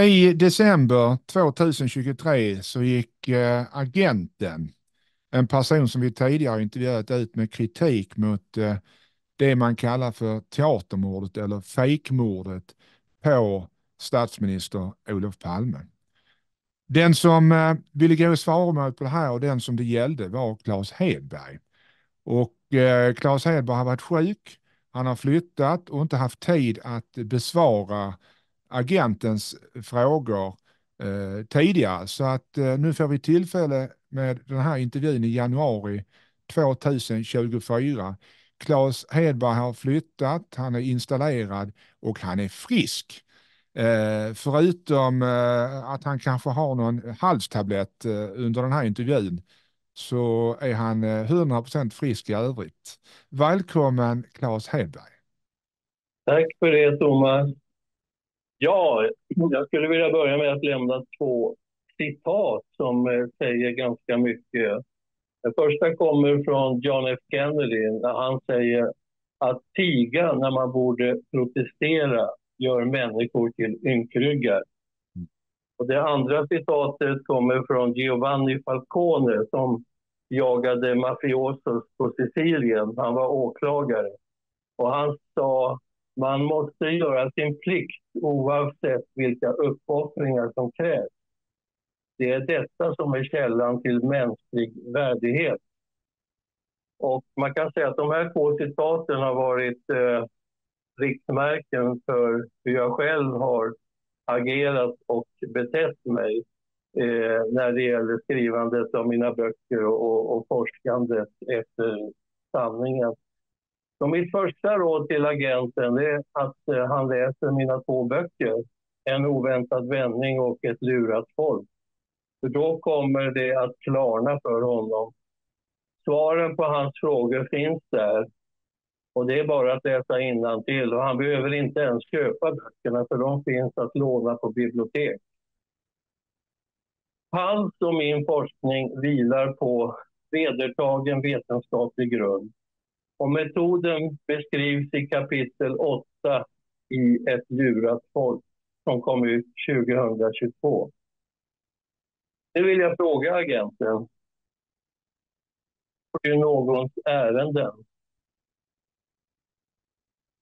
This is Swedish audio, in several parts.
I december 2023 så gick eh, agenten, en person som vi tidigare intervjuat ut med kritik mot eh, det man kallar för teatermordet eller fejkmordet på statsminister Olof Palme. Den som eh, ville gå i svaromål på det här och den som det gällde var Claes Hedberg. Och eh, Claes Hedberg har varit sjuk, han har flyttat och inte haft tid att besvara agentens frågor eh, tidigare. Så att eh, nu får vi tillfälle med den här intervjun i januari 2024. Claes Hedberg har flyttat, han är installerad och han är frisk. Eh, förutom eh, att han kanske har någon halstablett eh, under den här intervjun så är han eh, 100% frisk i övrigt. Välkommen Claes Hedberg. Tack för det Thomas. Ja, jag skulle vilja börja med att lämna två citat som eh, säger ganska mycket. Det första kommer från John F Kennedy när han säger att tiga när man borde protestera gör människor till ynkryggar. Och det andra citatet kommer från Giovanni Falcone som jagade mafiosos på Sicilien. Han var åklagare. Och han sa man måste göra sin plikt oavsett vilka uppoffringar som krävs. Det är detta som är källan till mänsklig värdighet. Och man kan säga att de här två citaten har varit eh, riktmärken för hur jag själv har agerat och betett mig eh, när det gäller skrivandet av mina böcker och, och forskandet efter sanningen. Så mitt första råd till agenten är att eh, han läser mina två böcker. En oväntad vändning och Ett lurat folk. För då kommer det att klarna för honom. Svaren på hans frågor finns där. Och det är bara att läsa till. Och han behöver inte ens köpa böckerna för de finns att låna på bibliotek. Hans och min forskning vilar på vedertagen vetenskaplig grund. Och metoden beskrivs i kapitel 8 i Ett lurat folk som kom ut 2022. Nu vill jag fråga agenten. Har du någons ärenden?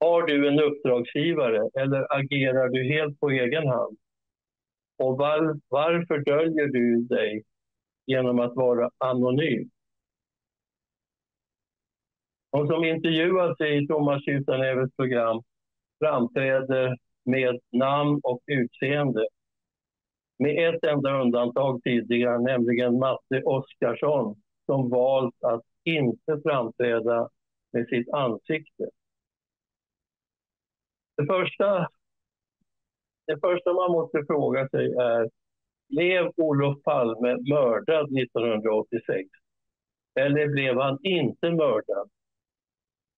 Har du en uppdragsgivare eller agerar du helt på egen hand? Och var, varför döljer du dig genom att vara anonym? De som intervjuas i Thomas Kytaneves program framträder med namn och utseende. Med ett enda undantag tidigare, nämligen Matte Oskarsson som valt att inte framträda med sitt ansikte. Det första, det första man måste fråga sig är, blev Olof Palme mördad 1986? Eller blev han inte mördad?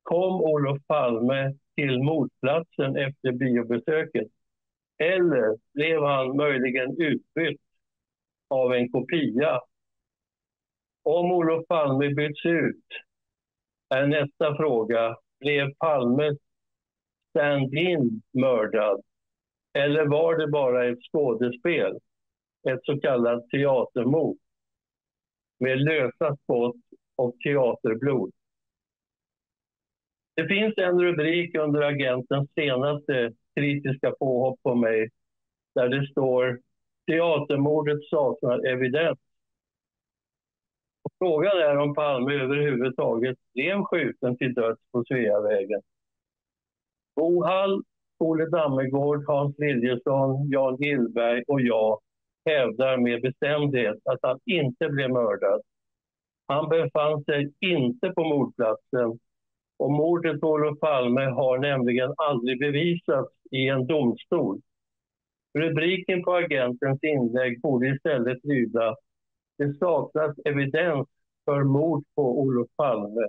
Kom Olof Palme till mordplatsen efter biobesöket? Eller blev han möjligen utbytt av en kopia? Om Olof Palme byts ut är nästa fråga, blev Palmes stand-in mördad? Eller var det bara ett skådespel? Ett så kallat teatermord med lösa skott och teaterblod. Det finns en rubrik under agentens senaste kritiska påhopp på mig där det står teatermordet saknar evidens. Och frågan är om Palme överhuvudtaget blev skjuten till döds på Sveavägen. Bo Hall, Olle Dammegård, Hans Liljesson, Jan Gillberg och jag hävdar med bestämdhet att han inte blev mördad. Han befann sig inte på mordplatsen och mordet på Olof Palme har nämligen aldrig bevisats i en domstol. Rubriken på agentens inlägg borde istället lyda Det saknas evidens för mord på Olof Palme.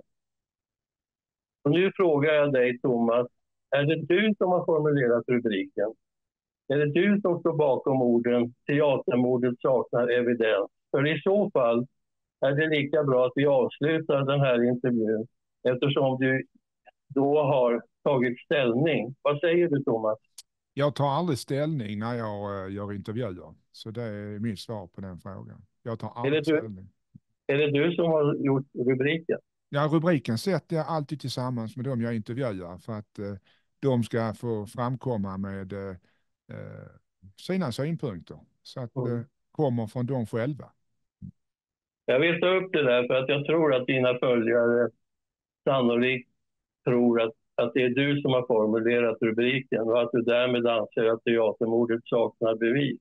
Och nu frågar jag dig, Thomas, är det du som har formulerat rubriken? Är det du som står bakom orden “Teatermordet saknar evidens”? För i så fall är det lika bra att vi avslutar den här intervjun eftersom du då har tagit ställning. Vad säger du, Thomas? Jag tar aldrig ställning när jag uh, gör intervjuer. Så det är mitt svar på den frågan. Jag tar aldrig är ställning. Är det du som har gjort rubriken? Ja, rubriken sätter jag alltid tillsammans med dem jag intervjuar för att uh, de ska få framkomma med uh, sina synpunkter. Så att det mm. kommer från dem själva. Jag vill ta upp det där för att jag tror att dina följare sannolikt tror att, att det är du som har formulerat rubriken och att du därmed anser att teatermordet saknar bevis.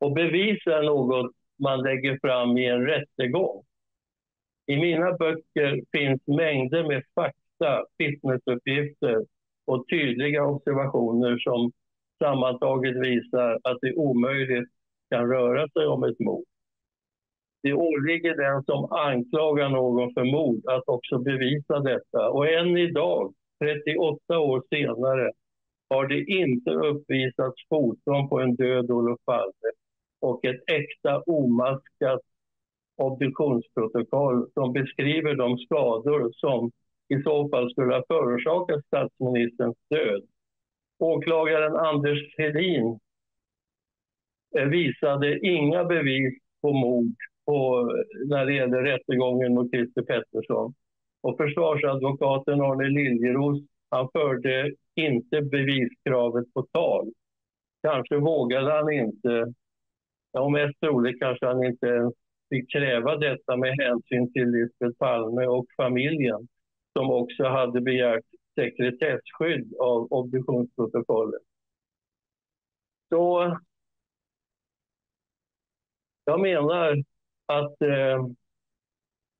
Och bevis är något man lägger fram i en rättegång. I mina böcker finns mängder med fakta, vittnesuppgifter och tydliga observationer som sammantaget visar att det omöjligt kan röra sig om ett mord. Det åligger den som anklagar någon för mord att också bevisa detta. Och än idag, 38 år senare, har det inte uppvisats foton på en död Olof Palme och ett äkta omaskat obduktionsprotokoll som beskriver de skador som i så fall skulle ha förorsakat statsministerns död. Åklagaren Anders Hedin eh, visade inga bevis på mord på, när det gäller rättegången mot Christer Pettersson. Och försvarsadvokaten Arne Liljeros han förde inte beviskravet på tal. Kanske vågade han inte, ja mest troligt kanske han inte fick kräva detta med hänsyn till Lisbeth Palme och familjen som också hade begärt sekretesskydd av obduktionsprotokollet. Så jag menar att, eh,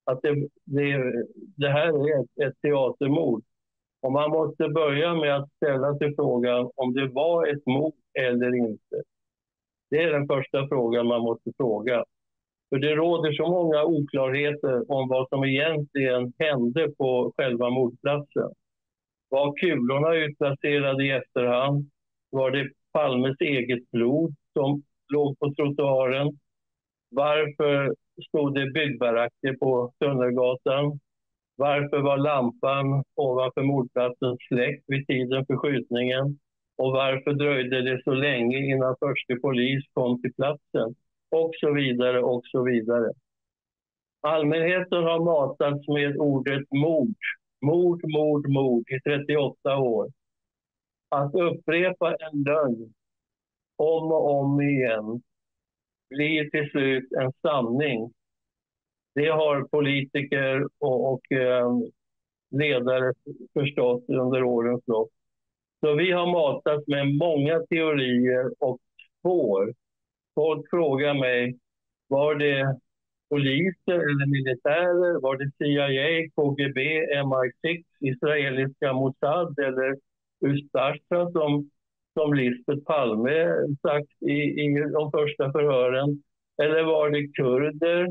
att det, det, det, här är ett, ett teatermord. Och man måste börja med att ställa sig frågan om det var ett mord eller inte. Det är den första frågan man måste fråga. För det råder så många oklarheter om vad som egentligen hände på själva mordplatsen. Var kulorna utplacerade i efterhand? Var det Palmes eget blod som låg på trottoaren? Varför stod det byggbaracker på Tunnelgatan? Varför var lampan ovanför mordplatsen släckt vid tiden för skjutningen? Och varför dröjde det så länge innan förste polis kom till platsen? Och så vidare, och så vidare. Allmänheten har matats med ordet mord. Mord, mord, mord i 38 år. Att upprepa en lögn om och om igen blir till slut en sanning. Det har politiker och, och eh, ledare förstått under årens lopp. Så vi har matats med många teorier och spår. Folk frågar mig, var det poliser eller militärer? Var det CIA, KGB, MI6, israeliska Mossad eller Ustasja som som Lisbeth Palme sagt i, i de första förhören? Eller var det kurder?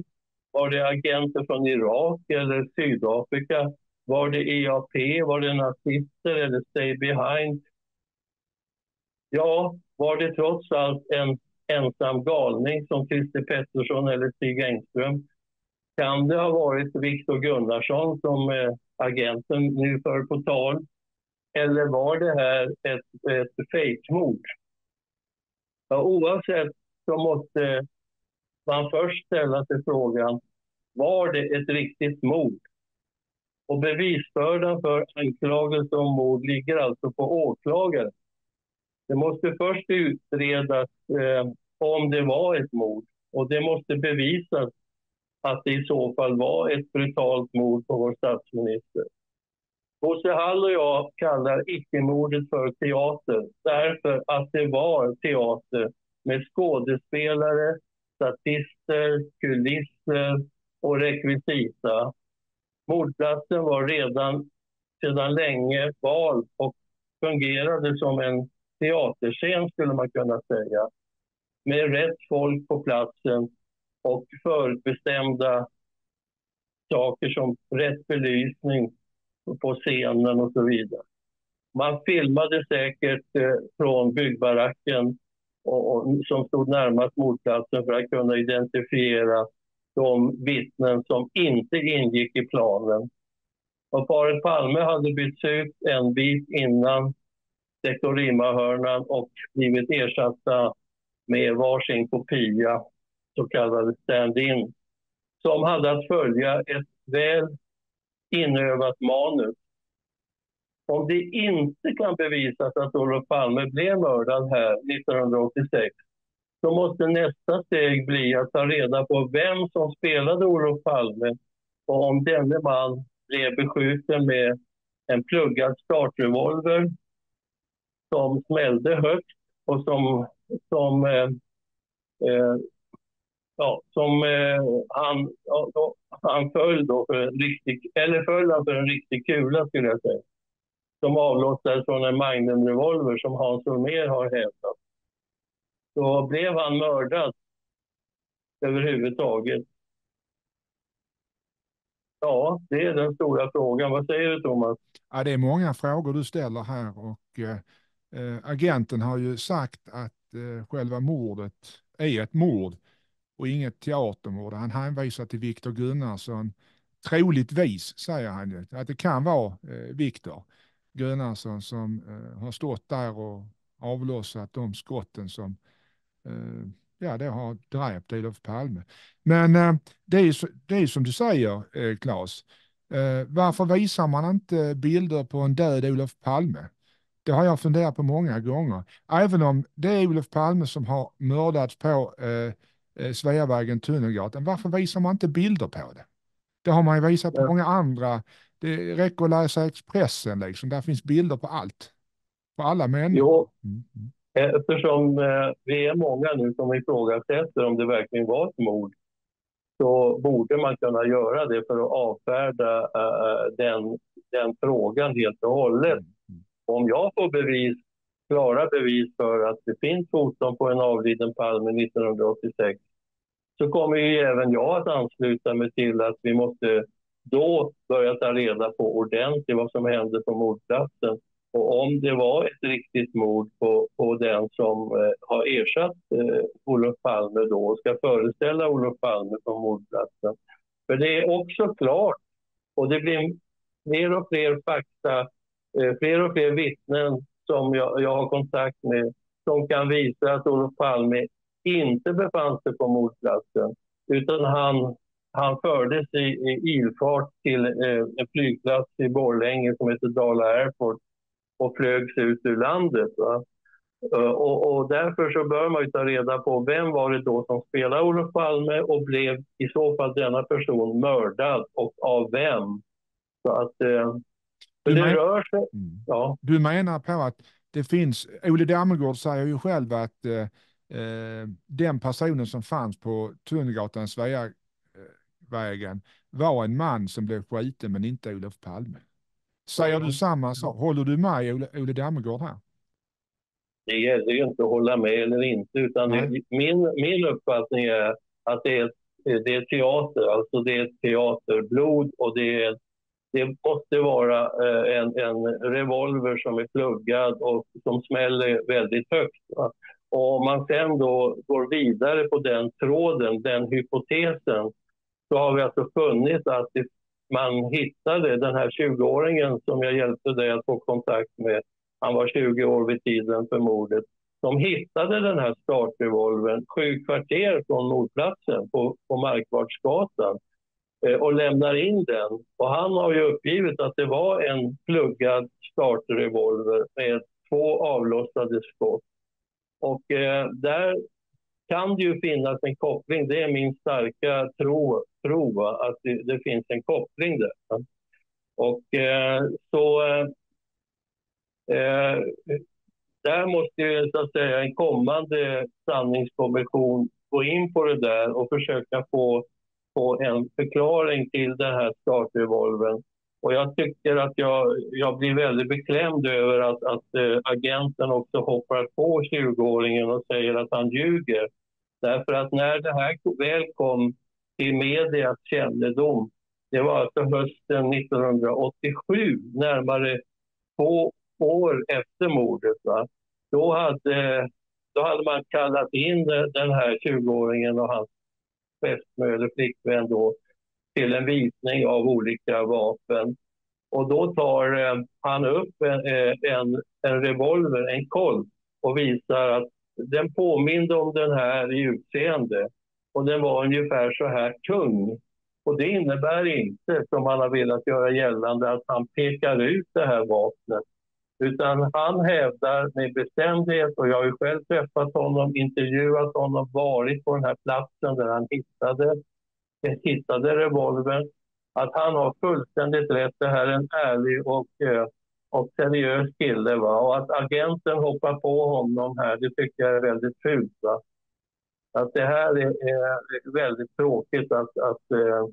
Var det agenter från Irak eller Sydafrika? Var det EAP? Var det nazister eller Stay Behind? Ja, var det trots allt en ensam galning som Christer Pettersson eller Stig Engström? Kan det ha varit Viktor Gunnarsson som eh, agenten nu för på tal? Eller var det här ett, ett fejkmord? Ja, oavsett så måste man först ställa sig frågan, var det ett riktigt mord? Och bevisbördan för anklagelse om mord ligger alltså på åklagaren. Det måste först utredas eh, om det var ett mord och det måste bevisas att det i så fall var ett brutalt mord på vår statsminister. Bosse Hall och jag kallar icke-mordet för teater därför att det var teater med skådespelare, statister, kulisser och rekvisita. Mordplatsen var redan sedan länge vald och fungerade som en teaterscen skulle man kunna säga. Med rätt folk på platsen och förutbestämda saker som rätt belysning på scenen och så vidare. Man filmade säkert eh, från byggbaracken och, och, som stod närmast mordplatsen för att kunna identifiera de vittnen som inte ingick i planen. Och paret Palme hade bytts ut en bit innan Dekorima-hörnan och blivit ersatta med varsin kopia, så kallade stand-in, som hade att följa ett väl inövat manus. Om det inte kan bevisas att Olof Palme blev mördad här 1986 så måste nästa steg bli att ta reda på vem som spelade Olof Palme och om denne man blev beskjuten med en pluggad startrevolver som smällde högt och som, som, eh, eh, ja, som eh, han, ja, han föll då för en riktig, eller föll han för en riktig kula skulle jag säga. Som avlossades från en Magnum-revolver som Hans Holmér har hävdat. Då blev han mördad överhuvudtaget. Ja, det är den stora frågan. Vad säger du Thomas? Ja, det är många frågor du ställer här och eh, eh agenten har ju sagt att eh, själva mordet är ett mord och inget teatermord. Han hänvisar till Viktor Gunnarsson. Troligtvis säger han att det kan vara eh, Viktor Gunnarsson som eh, har stått där och avlossat de skotten som eh, ja, det har dräpt Olof Palme. Men eh, det, är, det är som du säger, eh, Claes. Eh, varför visar man inte bilder på en död Olof Palme? Det har jag funderat på många gånger. Även om det är Olof Palme som har mördats på eh, Sveavägen, Tunnelgatan. Varför visar man inte bilder på det? Det har man ju visat på många andra. Det räcker att läsa Expressen, liksom. där finns bilder på allt. På alla människor. Jo, mm, mm. eftersom eh, vi är många nu som ifrågasätter om det verkligen var ett mord så borde man kunna göra det för att avfärda den, den frågan helt och hållet. Mm. Om jag får bevis, klara bevis för att det finns foton på en avliden Palme 1986 så kommer ju även jag att ansluta mig till att vi måste då börja ta reda på ordentligt vad som hände på mordplatsen. Och om det var ett riktigt mord på, på den som eh, har ersatt eh, Olof Palme då och ska föreställa Olof Palme på mordplatsen. För det är också klart, och det blir mer och fler fakta, eh, fler och fler vittnen som jag, jag har kontakt med som kan visa att Olof Palme inte befann sig på mordplatsen utan han, han fördes i, i ilfart till eh, en flygplats i Borlänge som heter Dala Airport och flögs ut ur landet. Va? Eh, och, och, därför så bör man ju ta reda på vem var det då som spelade Olof Palme och blev i så fall denna person mördad och av vem. Så att eh, du, men... rör sig. Mm. Ja. du menar på att det finns, Olle Dammegård säger ju själv att uh, eh, den personen som fanns på Tunnelgatan, Sveavägen, var en man som blev skjuten men inte Olof Palme. Säger du samma sak? Håller du med Ole, Ole Dammegård här? Det gäller ju inte att hålla med eller inte, utan min, min uppfattning är att det är, det är teater, alltså det är teaterblod och det, är, det måste vara eh, en, en revolver som är pluggad och som smäller väldigt högt. Va? Och om man sen då går vidare på den tråden, den hypotesen, så har vi alltså funnit att man hittade den här 20-åringen som jag hjälpte dig att få kontakt med. Han var 20 år vid tiden för mordet. De hittade den här startrevolvern sju kvarter från mordplatsen på, på Markvardsgatan Eh, och lämnar in den. Och han har ju uppgivit att det var en pluggad startrevolver med två avlossade skott. Och eh, där kan det ju finnas en koppling. Det är min starka tro, tro att det, det, finns en koppling där. Och eh, så... Eh, eh, där måste ju så att säga en kommande sanningskommission gå in på det där och försöka få, få en förklaring till den här startrevolven. Och jag tycker att jag, jag blir väldigt beklämd över att, att äh, agenten också hoppar på 20-åringen och säger att han ljuger. Därför att när det här väl kom till medias kännedom, det var alltså hösten 1987, närmare två år efter mordet. Va? Då, hade, då hade man kallat in den här 20-åringen och hans fästmö eller flickvän då, till en visning av olika vapen. Och då tar eh, han upp en, en en revolver, en kolv, och visar att den påminde om den här i utseende och den var ungefär så här tung. Och det innebär inte, som han har velat göra gällande, att han pekar ut det här vapnet. Utan han hävdar med bestämdhet, och jag har ju själv träffat honom, intervjuat honom, varit på den här platsen där han hittade, eh, hittade revolvern, att han har fullständigt rätt. Det här är en ärlig och, eh, och seriös kille. Va? Och att agenten hoppar på honom här, det tycker jag är väldigt fult. Va? Att det här är, är väldigt tråkigt att, att eh,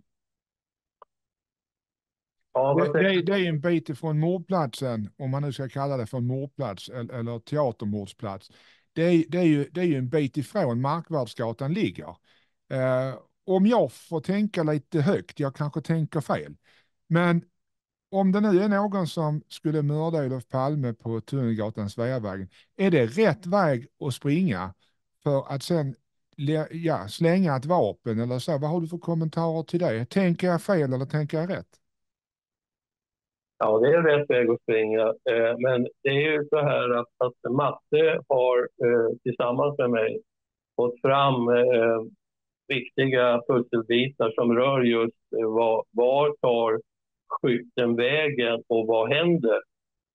Ja, det, det, det, är en bit ifrån mordplatsen, om man nu ska kalla det för mordplats eller, eller teatermordsplats. Det är, det, är ju, det är ju en bit ifrån Markvärdsgatan ligger. Eh, om jag får tänka lite högt, jag kanske tänker fel, men om det nu är någon som skulle mörda Olof Palme på Tunnelgatan Sveavägen, är det rätt väg att springa för att sen ja, slänga ett vapen eller så? Vad har du för kommentarer till det? Tänker jag fel eller tänker jag rätt? Ja, det är rätt väg att springa. Eh, men det är ju så här att, att Matte har eh, tillsammans med mig fått fram eh, viktiga pusselbitar som rör just var, var tar skytten vägen och vad händer?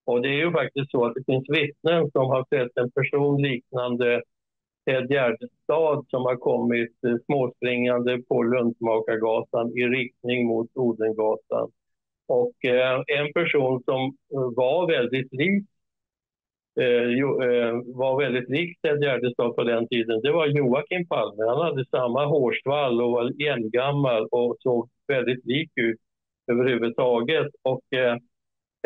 Och det är ju faktiskt så att det finns vittnen som har sett en person liknande Ted Gärdestad som har kommit småspringande på Luntmakargatan i riktning mot Odengatan. Och eh, en person som eh, var väldigt lik eh, var väldigt lik Ted Gärdestad på den tiden, det var Joakim Palme. Han hade samma hårsvall och var jämngammal och såg väldigt lik ut överhuvudtaget. Och eh,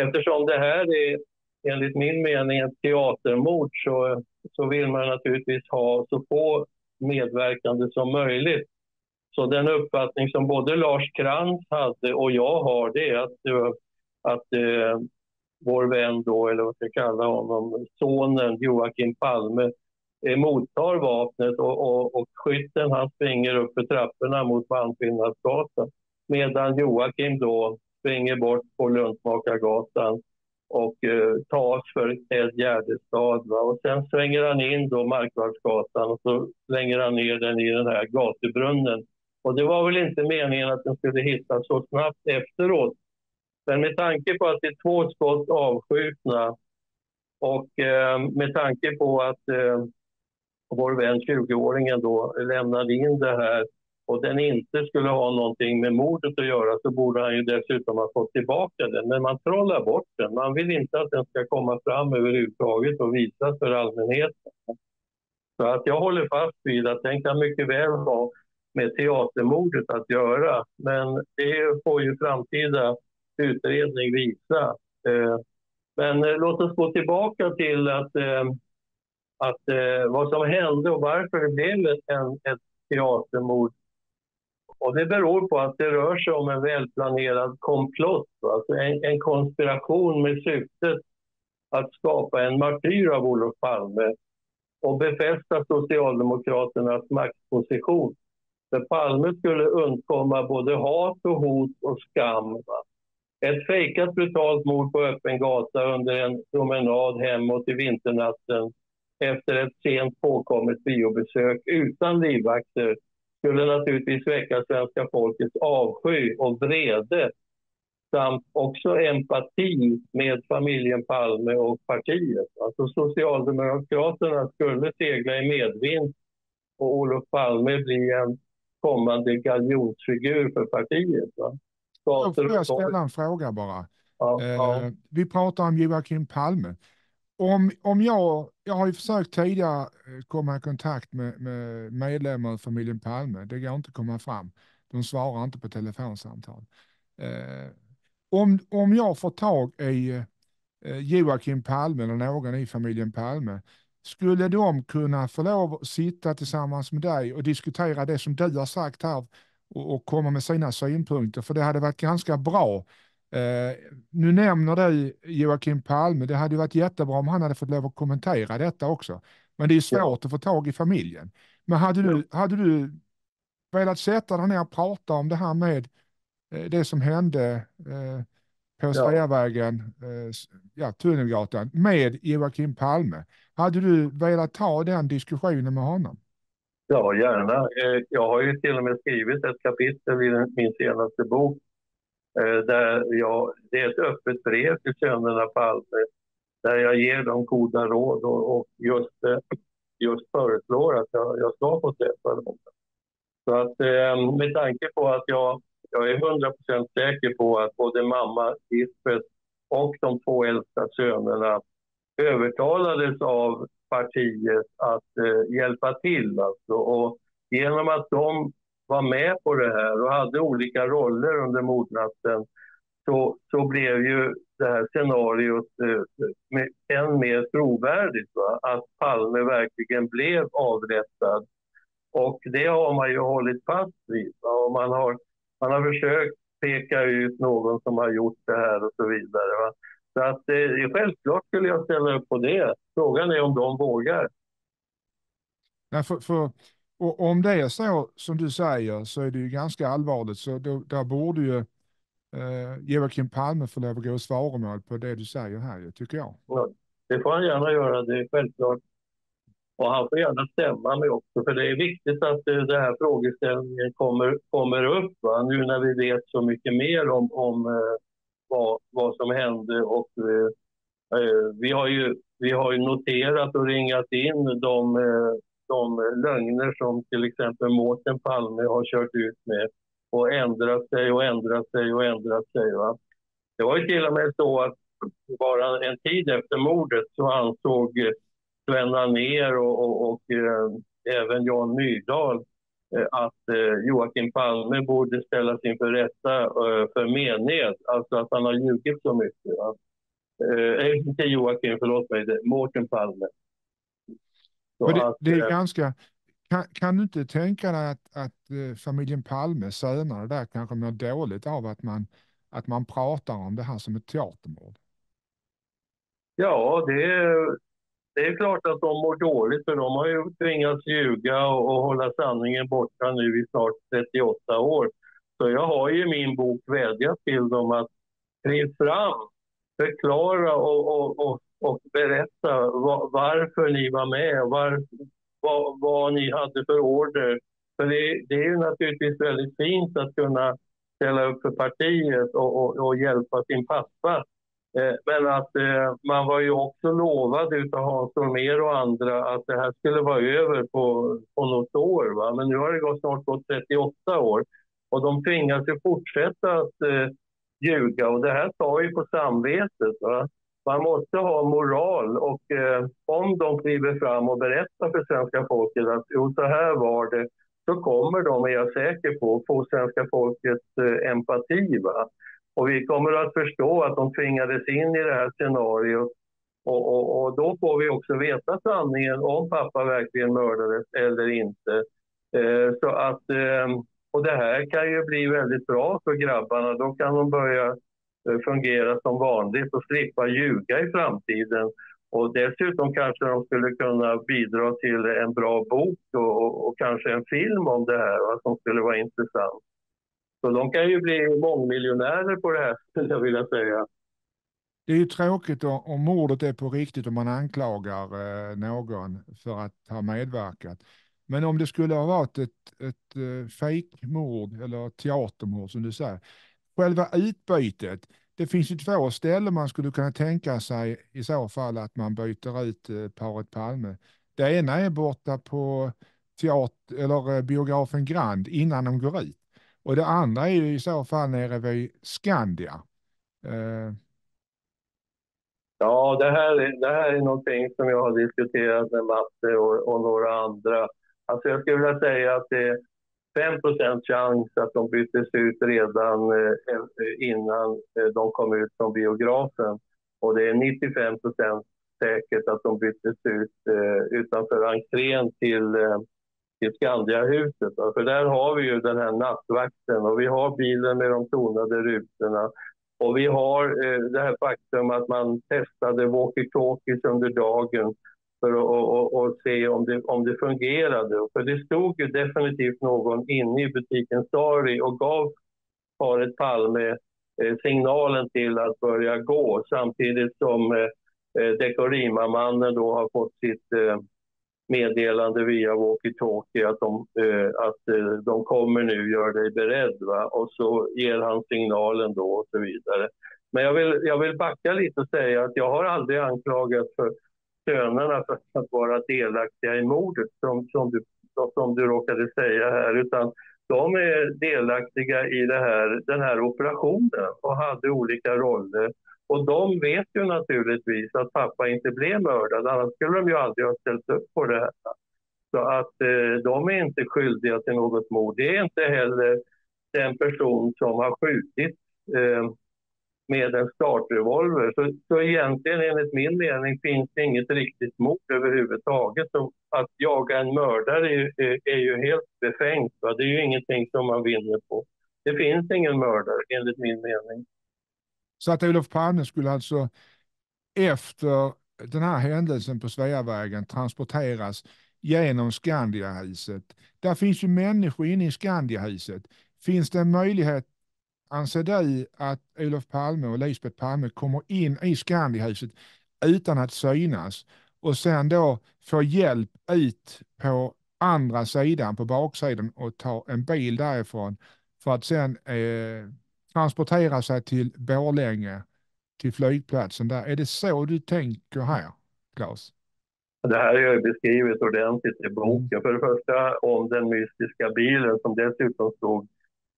eftersom det här är enligt min mening ett teatermord så, så vill man naturligtvis ha så få medverkande som möjligt. Så den uppfattning som både Lars Krantz hade och jag har det är att, eh, att eh, vår vän då, eller vad ska jag kalla honom, sonen Joakim Palme eh, mottar vapnet och, och, och skytten han springer upp för trapporna mot Malmskillnadsgatan medan Joakim då springer bort på Luntmakargatan och eh, tas för Ted Gärdestad. Va? Och sen svänger han in då Markvardsgatan och så slänger han ner den i den här gatubrunnen och det var väl inte meningen att den skulle hittas så snabbt efteråt. Men med tanke på att det är två skott avskjutna och eh, med tanke på att eh, vår vän 20-åringen då lämnade in det här och den inte skulle ha någonting med mordet att göra så borde han ju dessutom ha fått tillbaka den. Men man trollar bort den. Man vill inte att den ska komma fram överhuvudtaget och visas för allmänheten. Så att jag håller fast vid att den kan mycket väl ha med teatermordet att göra. Men det får ju framtida utredning visa. Eh, men eh, låt oss gå tillbaka till att, eh, att vad som hände och varför det blev en, ett teatermord. Och det beror på att det rör sig om en välplanerad komplott, alltså en, en konspiration med syftet att skapa en martyr av Olof Palme och befästa Socialdemokraternas maktposition. För Palme skulle undkomma både hat och hot och skam. Va? Ett fejkat brutalt mord på öppen gata under en promenad hemåt i vinternatten efter ett sent påkommet biobesök utan livvakter skulle naturligtvis väcka svenska folkets avsky och vrede samt också empati med familjen Palme och partiet. Alltså Socialdemokraterna skulle segla i medvind och Olof Palme bli en kommande galjonsfigur för partiet. Va? Får jag ställa en fråga bara. Ja, eh, ja. Vi pratar om Joakim Palme. Om, om jag, jag har ju försökt tidigare eh, komma i kontakt med, med medlemmar av familjen Palme. Det går inte att komma fram. De svarar inte på telefonsamtal. Eh, om, om jag får tag i eh, Joakim Palme eller någon i familjen Palme skulle de kunna få lov att sitta tillsammans med dig och diskutera det som du har sagt här och, och komma med sina synpunkter? För det hade varit ganska bra. Eh, nu nämner du Joakim Palme, det hade varit jättebra om han hade fått lov att kommentera detta också. Men det är svårt ja. att få tag i familjen. Men hade du, hade du velat sätta dig ner och prata om det här med eh, det som hände eh, på Sveavägen, eh, ja, Tunnelgatan, med Joakim Palme. Hade du velat ta den diskussionen med honom? Ja, gärna. Eh, jag har ju till och med skrivit ett kapitel i min senaste bok. Eh, där jag, det är ett öppet brev till sönerna Palme där jag ger dem goda råd och, och just, eh, just föreslår att jag, jag ska få träffa dem. Så att med tanke på att jag jag är 100% säker på att både mamma Lisbeth och de två äldsta sönerna övertalades av partiet att eh, hjälpa till. Alltså. Och genom att de var med på det här och hade olika roller under mordnatten så, så blev ju det här scenariot eh, än mer trovärdigt. Va? Att Palme verkligen blev avrättad. Och det har man ju hållit fast vid. Va? Och man har man har försökt peka ut någon som har gjort det här och så vidare. Va? Så att eh, självklart skulle jag ställa upp på det. Frågan är om de vågar. Nej, för, för, och om det är så som du säger så är det ju ganska allvarligt. Så då, där borde ju eh, Joakim Palme få lov att gå i svaromål på det du säger här, tycker jag. Ja, det får han gärna göra, det är självklart. Och han får gärna stämma mig också, för det är viktigt att uh, den här frågeställningen kommer, kommer upp va? nu när vi vet så mycket mer om, om uh, vad, vad som hände. Och, eh, eh, vi, har ju, vi har ju noterat och ringat in de, eh, de lögner som till exempel Mårten Palme har kört ut med och ändrat sig och ändrat sig och ändrat sig. Va? Det var ju till och med så att bara en tid efter mordet så ansåg Sven Anér och, och, och eh, även Jan Myrdal att eh, Joakim Palme borde ställas inför rätta eh, för mened, alltså att han har ljugit så mycket. Eh, inte Joakim, förlåt mig, Mårten Palme. Det, att, det, är eh, ganska... Kan, kan, du inte tänka dig att, att eh, familjen Palme, sönerna där, kanske mår dåligt av att man, att man pratar om det här som ett teatermord? Ja, det, det är klart att de mår dåligt för de har ju tvingats ljuga och, och hålla sanningen borta nu i snart 38 år. Så jag har ju i min bok vädjat till dem att kliv fram, förklara och, och, och, och berätta var, varför ni var med och var, vad, vad ni hade för order. För det, det, är ju naturligtvis väldigt fint att kunna ställa upp för partiet och, och, och hjälpa sin pappa. Eh, men att eh, man var ju också lovad av Hans Holmér och andra att det här skulle vara över på, på något år. Va? Men nu har det gått, snart gått 38 år och de tvingas ju fortsätta att eh, ljuga och det här tar ju på samvetet. Va? Man måste ha moral och eh, om de kliver fram och berättar för svenska folket att jo, så här var det, så kommer de, är jag säker på, få svenska folkets eh, empati. Va? Och vi kommer att förstå att de tvingades in i det här scenariot. Och, och, och då får vi också veta sanningen om pappa verkligen mördades eller inte. Eh, så att, eh, och det här kan ju bli väldigt bra för grabbarna. Då kan de börja eh, fungera som vanligt och slippa ljuga i framtiden. Och dessutom kanske de skulle kunna bidra till en bra bok och, och, och kanske en film om det här va, som skulle vara intressant. Så de kan ju bli mångmiljonärer på det här, skulle jag vilja säga. Det är ju tråkigt om mordet är på riktigt och man anklagar eh, någon för att ha medverkat. Men om det skulle ha varit ett, ett eh, fejkmord eller teatermord som du säger. Själva utbytet, det finns ju två ställen man skulle kunna tänka sig i så fall att man byter ut eh, paret Palme. Det ena är borta på teater, eller biografen Grand innan de går ut. Och det andra är ju i så fall nere vid Skandia. Eh. Ja, det här, är, det här är någonting som jag har diskuterat med Matte och, och några andra. Alltså jag skulle vilja säga att det är 5 chans att de byttes ut redan eh, innan eh, de kom ut från biografen. Och det är 95% säkert att de byttes ut eh, utanför entrén till eh, till Skandiahuset. För där har vi ju den här nattvakten och vi har bilen med de tonade rutorna. Och vi har eh, det här faktum att man testade walkie-talkies under dagen för att och, och, och se om det, om det fungerade. För det stod ju definitivt någon inne i butiken Sari och gav paret Palme eh, signalen till att börja gå samtidigt som eh, eh Dekorima-mannen då har fått sitt eh, meddelande via walkie-talkie att, de, eh, att eh, de kommer nu, gör dig beredd. Va? Och så ger han signalen då och så vidare. Men jag vill, jag vill backa lite och säga att jag har aldrig anklagat för sönerna för att vara delaktiga i mordet som, som, du, som du råkade säga här, utan de är delaktiga i det här, den här operationen och hade olika roller. Och de vet ju naturligtvis att pappa inte blev mördad, annars skulle de ju aldrig ha ställt upp på det här. Så att eh, de är inte skyldiga till något mord. Det är inte heller den person som har skjutit eh, med en startrevolver. Så, så egentligen enligt min mening finns det inget riktigt mord överhuvudtaget. Så att jaga en mördare är, är, är ju helt befängt. Va? Det är ju ingenting som man vinner på. Det finns ingen mördare enligt min mening. Så att Olof Palme skulle alltså efter den här händelsen på Sveavägen transporteras genom Skandiahuset. Där finns ju människor inne i Skandiahuset. Finns det en möjlighet, anser du, att Olof Palme och Lisbeth Palme kommer in i Skandiahuset utan att synas och sen då få hjälp ut på andra sidan, på baksidan och ta en bil därifrån för att sen eh, transportera sig till Borlänge, till flygplatsen där. Är det så du tänker här, Claes? Det här är ju beskrivet ordentligt i boken. För det första om den mystiska bilen som dessutom stod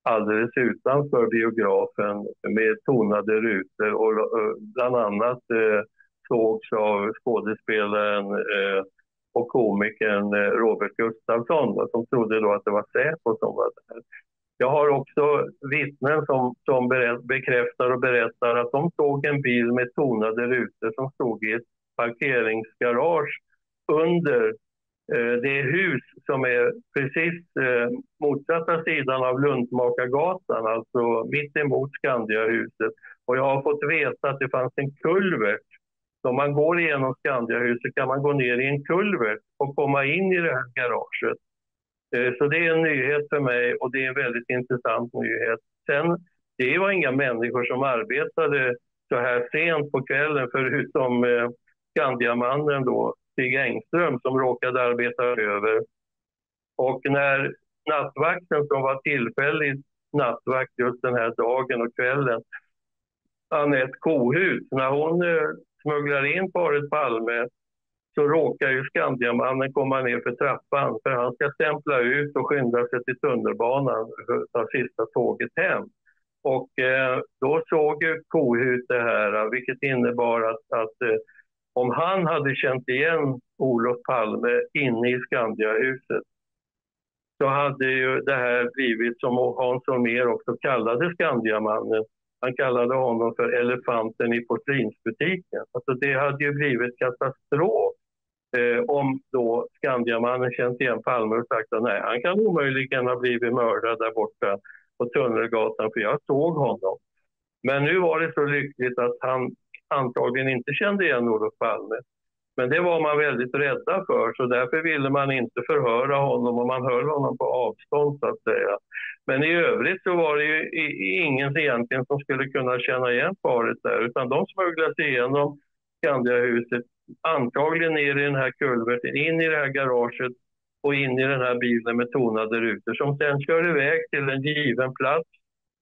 alldeles utanför biografen med tonade rutor och eh, bland annat eh, sågs av skådespelaren eh, och komikern eh, Robert Gustafsson som trodde då att det var Säpo som var där. Jag har också vittnen som, som bekräftar och berättar att de såg en bil med tonade rutor som stod i ett parkeringsgarage under eh, det hus som är precis eh, motsatta sidan av Lundmakargatan, alltså mitt emot Skandiahuset. Och jag har fått veta att det fanns en kulvert. Så om man går igenom Skandiahuset kan man gå ner i en kulvert och komma in i det här garaget. Eh, så det är en nyhet för mig och det är en väldigt intressant nyhet. Sen, det var inga människor som arbetade så här sent på kvällen förutom eh, Skandiamannen då, Stig Engström som råkade arbeta över. Och när nattvakten som var tillfällig nattvakt just den här dagen och kvällen, Anette Kohut, när hon eh, smugglar in paret Palme så råkar ju Skandiamannen komma ner för trappan för han ska stämpla ut och skynda sig till tunnelbanan för att ta sista tåget hem. Och eh, då såg ju Kohut det här, vilket innebar att, att eh, om han hade känt igen Olof Palme inne i Skandiahuset så hade ju det här blivit som Hans Holmér också kallade Skandiamannen. Han kallade honom för elefanten i porslinsbutiken. Alltså det hade ju blivit katastrof Eh, om då Skandiamannen känt igen Palme och sagt att nej, han kan omöjligen ha blivit mördad där borta på Tunnelgatan för jag såg honom. Men nu var det så lyckligt att han antagligen inte kände igen Olof Palme. Men det var man väldigt rädda för, så därför ville man inte förhöra honom och man höll honom på avstånd så att säga. Men i övrigt så var det ju ingen egentligen som skulle kunna känna igen paret där, utan de smugglades sig igenom Skandiahuset antagligen ner i den här kulverten, in i det här garaget och in i den här bilen med tonade rutor som sen kör iväg till en given plats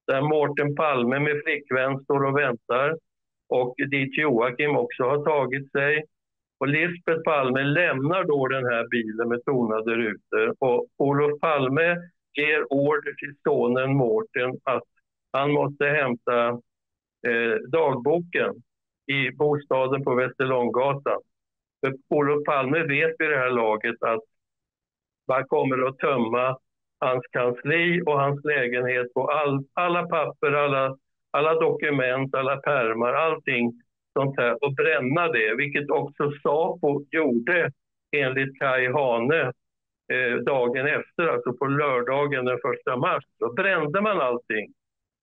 där Mårten Palme med flickvän står och väntar och dit Joakim också har tagit sig. Och Lisbeth Palme lämnar då den här bilen med tonade rutor och Olof Palme ger order till sonen Mårten att han måste hämta eh, dagboken i bostaden på Västerlånggatan. För Olof Palme vet vid det här laget att man kommer att tömma hans kansli och hans lägenhet på all, alla papper, alla, alla dokument, alla pärmar, allting sånt här och bränna det, vilket också Sapo gjorde enligt Kai Hane eh, dagen efter, alltså på lördagen den första mars. Då brände man allting.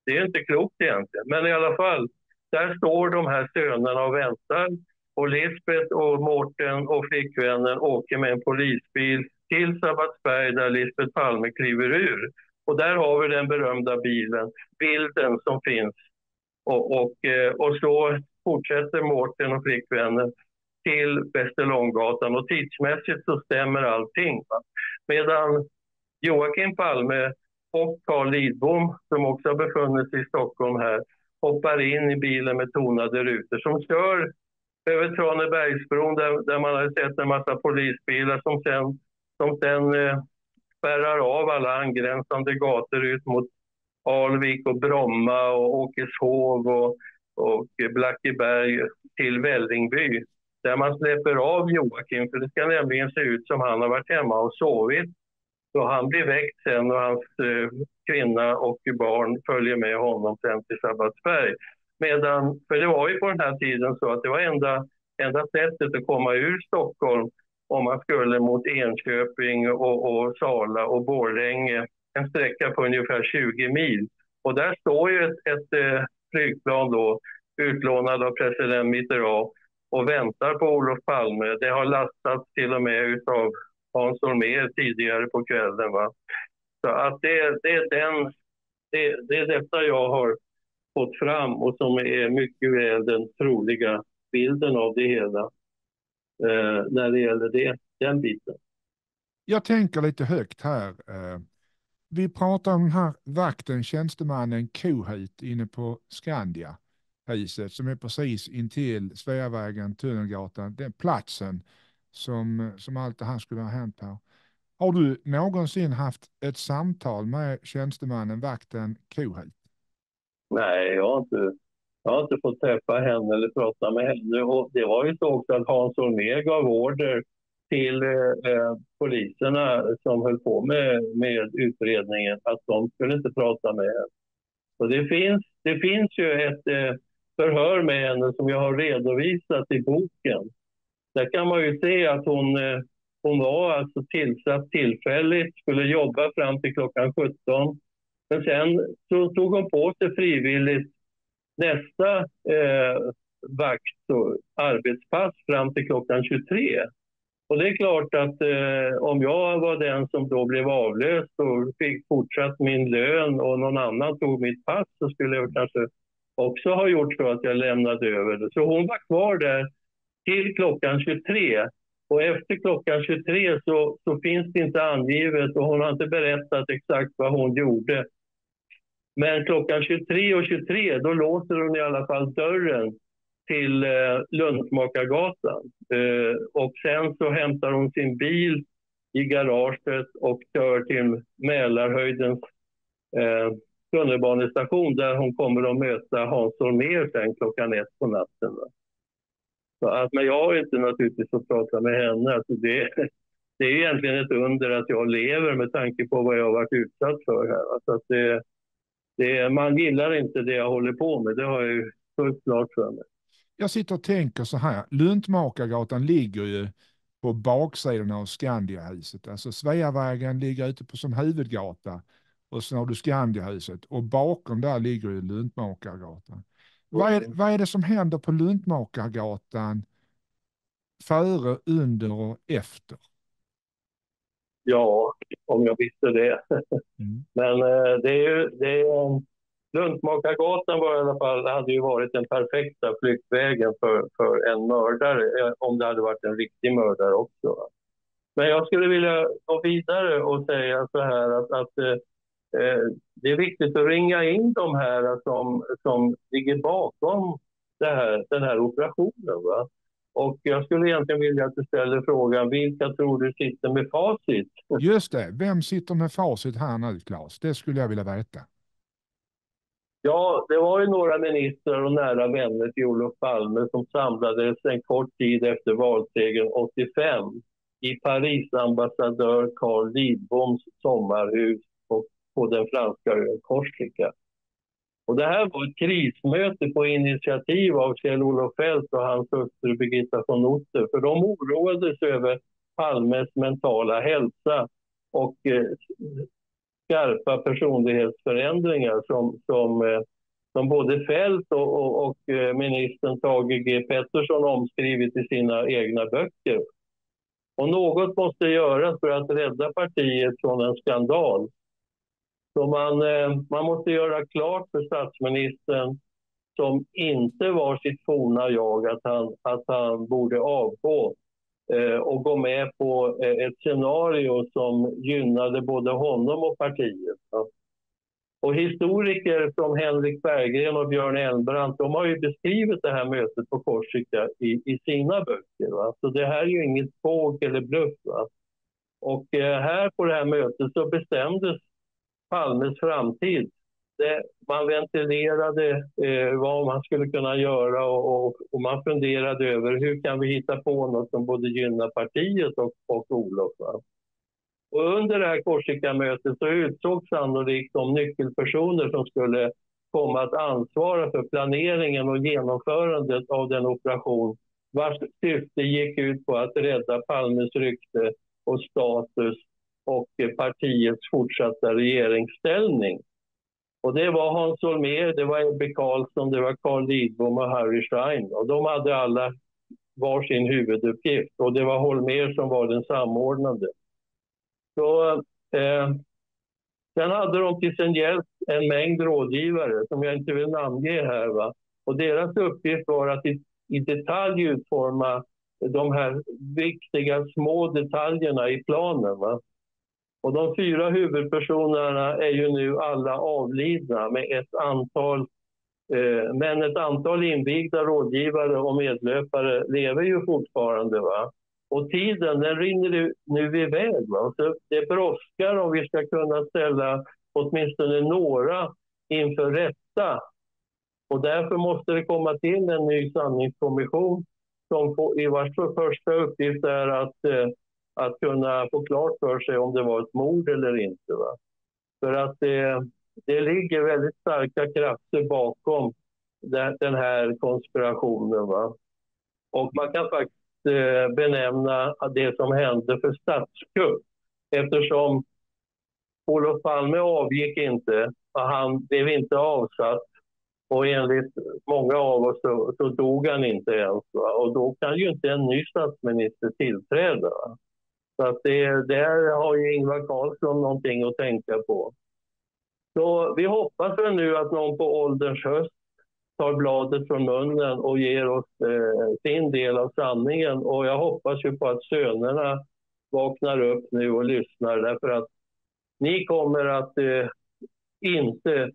Det är inte klokt egentligen, men i alla fall, där står de här sönerna och väntar. Och Lisbeth och Mårten och flickvännen åker med en polisbil till Sabbatsberg där Lisbeth Palme kliver ur. Och där har vi den berömda bilen, bilden som finns Och, och, eh, och så fortsätter Mårten och flickvännen till Västerlånggatan och tidsmässigt så stämmer allting. Va? Medan Joakim Palme och Carl Lidbom, som också har befunnit sig i Stockholm här, hoppar in i bilen med tonade rutor som kör över Tranebergsbron där, där man har sett en massa polisbilar som sen, som sen eh, spärrar av alla angränsande gator ut mot Alvik och Bromma och Åkeshov och, och Blackeberg till Vällingby. Där man släpper av Joakim, för det ska nämligen se ut som han har varit hemma och sovit. Så han blir väckt sen och hans eh, kvinna och barn följer med honom sen till Sabbatsberg. Medan, för det var ju på den här tiden så att det var enda, enda sättet att komma ur Stockholm om man skulle mot Enköping och, och Sala och Borlänge, en sträcka på ungefär 20 mil. Och där står ju ett, ett eh, flygplan då, utlånad av president Mitterrand och väntar på Olof Palme. Det har lastats till och med av Hans Holmér tidigare på kvällen. Va? Så att det, det, är den, det, det är detta jag har fått fram och som är mycket väl den troliga bilden av det hela eh, när det gäller det, den biten. Jag tänker lite högt här. Eh, vi pratar om den här vakten, tjänstemannen Kohut inne på Skandia huset som är precis intill Sveavägen, Tunnelgatan, den platsen som, som allt det här skulle ha hänt på. Har du någonsin haft ett samtal med tjänstemannen, vakten Kohut? Nej, jag har inte, jag har inte fått träffa henne eller prata med henne. Och det var ju så också att Hans Holmér gav order till eh, poliserna som höll på med, med utredningen att de skulle inte prata med henne. Och det finns, det finns ju ett eh, förhör med henne som jag har redovisat i boken. Där kan man ju se att hon, eh, hon var alltså tillsatt tillfälligt, skulle jobba fram till klockan 17 men sen så tog hon på sig frivilligt nästa eh, vakt och arbetspass fram till klockan 23. Och det är klart att eh, om jag var den som då blev avlöst och fick fortsatt min lön och någon annan tog mitt pass så skulle jag kanske också ha gjort så att jag lämnade över det. Så hon var kvar där till klockan 23. Och efter klockan 23 så, så finns det inte angivet och hon har inte berättat exakt vad hon gjorde. Men klockan 23 och 23 då låser hon i alla fall dörren till eh, Lundsmakargatan. Eh, och sen så hämtar hon sin bil i garaget och kör till Mälarhöjdens eh, tunnelbanestation där hon kommer att möta Hans Holmér sen klockan ett på natten. Så att, men jag har inte naturligtvis fått prata med henne. Alltså det, det är egentligen ett under att jag lever med tanke på vad jag har varit utsatt för här. Alltså att det, det, man gillar inte det jag håller på med, det har jag ju fullt klart för mig. Jag sitter och tänker så här, Luntmakargatan ligger ju på baksidan av Skandiahuset. Alltså Sveavägen ligger ute på som huvudgata och sen har du Skandiahuset och bakom där ligger ju Luntmakargatan. Vad, är, vad är det som händer på Luntmakargatan före, under och efter? Ja, om jag visste det. Mm. Men eh, det är ju... Det är, Luntmakargatan var i alla fall, hade ju varit den perfekta flyktvägen för, för en mördare, eh, om det hade varit en riktig mördare också. Men jag skulle vilja gå vidare och säga så här att, att eh, Eh, det är viktigt att ringa in de här som, som ligger bakom här, den här operationen. Va? Och jag skulle egentligen vilja att du ställer frågan, vilka tror du sitter med facit? Just det, vem sitter med facit här nu, Claes? Det skulle jag vilja veta. Ja, det var ju några ministrar och nära vänner till Olof Palme som samlades en kort tid efter valsegern 85 i Paris ambassadör Carl Lidboms sommarhus på den franska ön Korsika. Och det här var ett krismöte på initiativ av Kjell-Olof Feldt och hans hustru Birgitta von Otter. För de oroades över Palmes mentala hälsa och eh, skarpa personlighetsförändringar som, som, eh, som både Feldt och, och, och eh, ministern Tage G Pettersson omskrivit i sina egna böcker. Och något måste göras för att rädda partiet från en skandal. Så man, eh, man måste göra klart för statsministern som inte var sitt forna jag, att han, att han borde avgå eh, och gå med på eh, ett scenario som gynnade både honom och partiet. Och historiker som Henrik Berggren och Björn Elmbrandt, de har ju beskrivit det här mötet på Korsika i, i sina böcker. Va? Så det här är ju inget spåk eller bluff. Va? Och eh, här på det här mötet så bestämdes Palmes framtid. Det, man ventilerade eh, vad man skulle kunna göra och, och, och, man funderade över hur kan vi hitta på något som både gynnar partiet och, och Olof. Va? Och under det här Korsika-mötet så utsågs sannolikt de nyckelpersoner som skulle komma att ansvara för planeringen och genomförandet av den operation vars syfte gick ut på att rädda Palmes rykte och status och partiets fortsatta regeringsställning. Och det var Hans Holmér, det var Ebbe Carlsson, det var Carl Lidbom och Harry Schein. Och de hade alla var sin huvuduppgift och det var Holmér som var den samordnande. Så, eh, sen hade de till sin hjälp en mängd rådgivare som jag inte vill namnge här. Va? Och deras uppgift var att i, i detalj utforma de här viktiga små detaljerna i planen. Va? Och de fyra huvudpersonerna är ju nu alla avlidna med ett antal eh, men ett antal invigda rådgivare och medlöpare lever ju fortfarande. Va? Och tiden den rinner nu iväg. Va? Så det brådskar om vi ska kunna ställa åtminstone några inför rätta. Och därför måste det komma till en ny sanningskommission som får, i vars första uppgift är att, eh, att kunna få klart för sig om det var ett mord eller inte. Va? För att det, det ligger väldigt starka krafter bakom den här konspirationen. Va? Och man kan faktiskt eh, benämna det som hände för statskupp eftersom Olof Palme avgick inte och han blev inte avsatt och enligt många av oss så, så dog han inte ens. Va? Och då kan ju inte en ny statsminister tillträda. Va? Så att det, där har ju Ingvar Carlsson någonting att tänka på. Så vi hoppas väl nu att någon på ålderns höst tar bladet från munnen och ger oss eh, sin del av sanningen. Och jag hoppas ju på att sönerna vaknar upp nu och lyssnar därför att ni kommer att eh, inte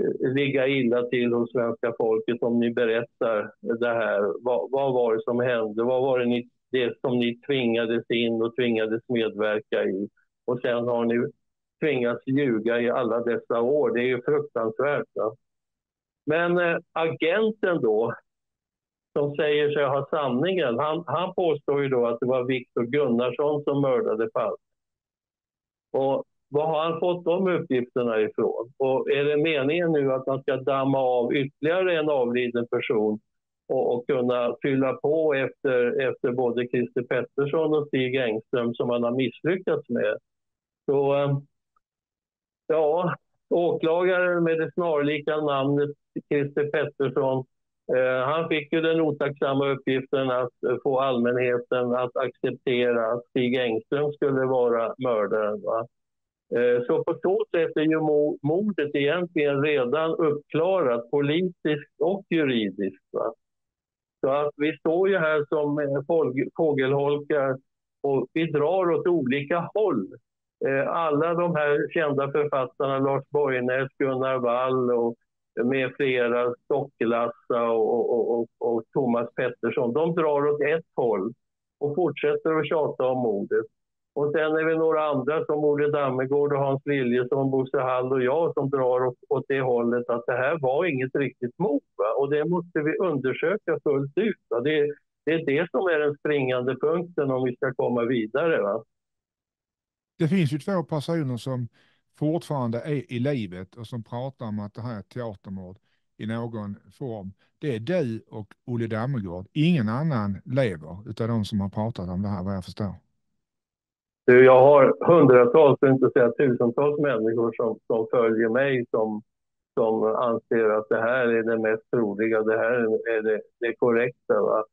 eh, ligga illa till hos svenska folket om ni berättar det här. Vad, vad var det som hände? Vad var det, ni, det som ni tvingades in och tvingades medverka i? Och sen har ni tvingats ljuga i alla dessa år. Det är ju fruktansvärt. Va? Men eh, agenten då, som säger sig ha sanningen, han, han påstår ju då att det var Viktor Gunnarsson som mördade Palme. Och var har han fått de uppgifterna ifrån? Och är det meningen nu att man ska damma av ytterligare en avliden person och, och kunna fylla på efter, efter både Christer Pettersson och Stig Engström som han har misslyckats med? Så eh, ja, åklagaren med det snarlika namnet Christer Pettersson, eh, han fick ju den otacksamma uppgiften att få allmänheten att acceptera att Stig Engström skulle vara mördaren. Va? Eh, så på så sätt är ju mordet egentligen redan uppklarat politiskt och juridiskt. Va? Så att vi står ju här som eh, fågelholkar och vi drar åt olika håll. Eh, alla de här kända författarna, Lars Borgnäs, Gunnar Wall och med flera, Stocklassa och, och, och, och, Thomas Pettersson, de drar åt ett håll och fortsätter att tjata om mordet. Och sen är vi några andra som Olle Dammegård och Hans Liljesson, Bosse Hall och jag som drar åt, åt det hållet att det här var inget riktigt mord. Och det måste vi undersöka fullt ut. Det, det, är det som är den springande punkten om vi ska komma vidare. Va? Det finns ju två personer som fortfarande är i livet och som pratar om att det här är teatermord i någon form. Det är du och Olle Dammegård. Ingen annan lever utav de som har pratat om det här vad jag förstår. Du, jag har hundratals, för att inte säga tusentals människor som, som följer mig som, som anser att det här är det mest troliga, det här är det, det korrekta. Va?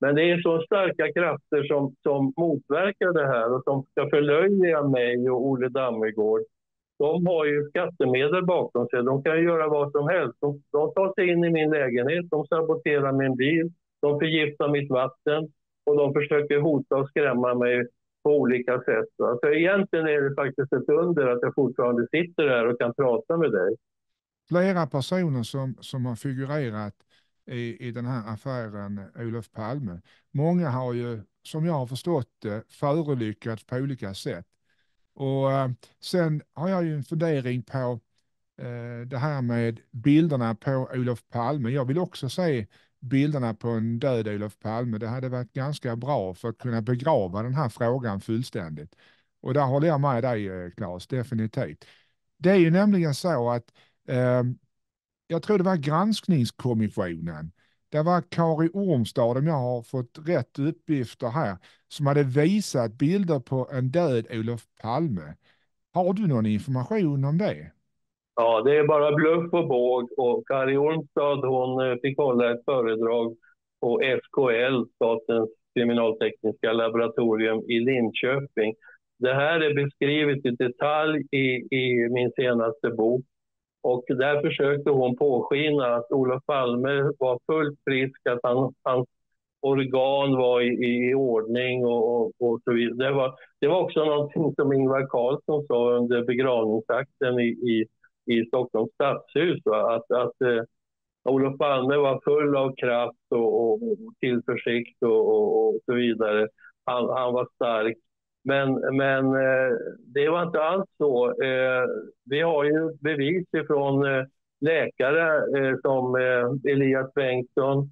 Men det är så starka krafter som, som motverkar det här och som ska förlöjliga mig och Olle Dammegård de har ju skattemedel bakom sig. De kan göra vad som helst. De, de tar sig in i min lägenhet, de saboterar min bil, de förgiftar mitt vatten och de försöker hota och skrämma mig på olika sätt. Så egentligen är det faktiskt ett under att jag fortfarande sitter här och kan prata med dig. Flera personer som, som har figurerat i, i den här affären Olof Palme. Många har ju, som jag har förstått det, förolyckats på olika sätt. Och eh, sen har jag ju en fundering på eh, det här med bilderna på Olof Palme. Jag vill också se bilderna på en död Olof Palme. Det hade varit ganska bra för att kunna begrava den här frågan fullständigt. Och där håller jag med dig eh, Claes, definitivt. Det är ju nämligen så att eh, jag tror det var granskningskommissionen. Det var Kari Ormstad, om jag har fått rätt uppgifter här, som hade visat bilder på en död Olof Palme. Har du någon information om det? Ja, det är bara bluff och båg. Och Kari Ormstad hon eh, fick hålla ett föredrag på SKL, Statens kriminaltekniska laboratorium i Linköping. Det här är beskrivet i detalj i, i min senaste bok. Och där försökte hon påskina att Olof Palme var fullt frisk, att han, hans organ var i, i ordning och, och, och, så vidare. Det var, det var också någonting som Ingvar Carlsson sa under begravningsakten i, i, i Stockholms stadshus. Va? Att, att eh, Olof Palme var full av kraft och, och, och tillförsikt och, och, så vidare. Han, han var stark. Men, men eh, det var inte alls så. Eh, vi har ju bevis ifrån eh, läkare eh, som eh, Elias Bengtsson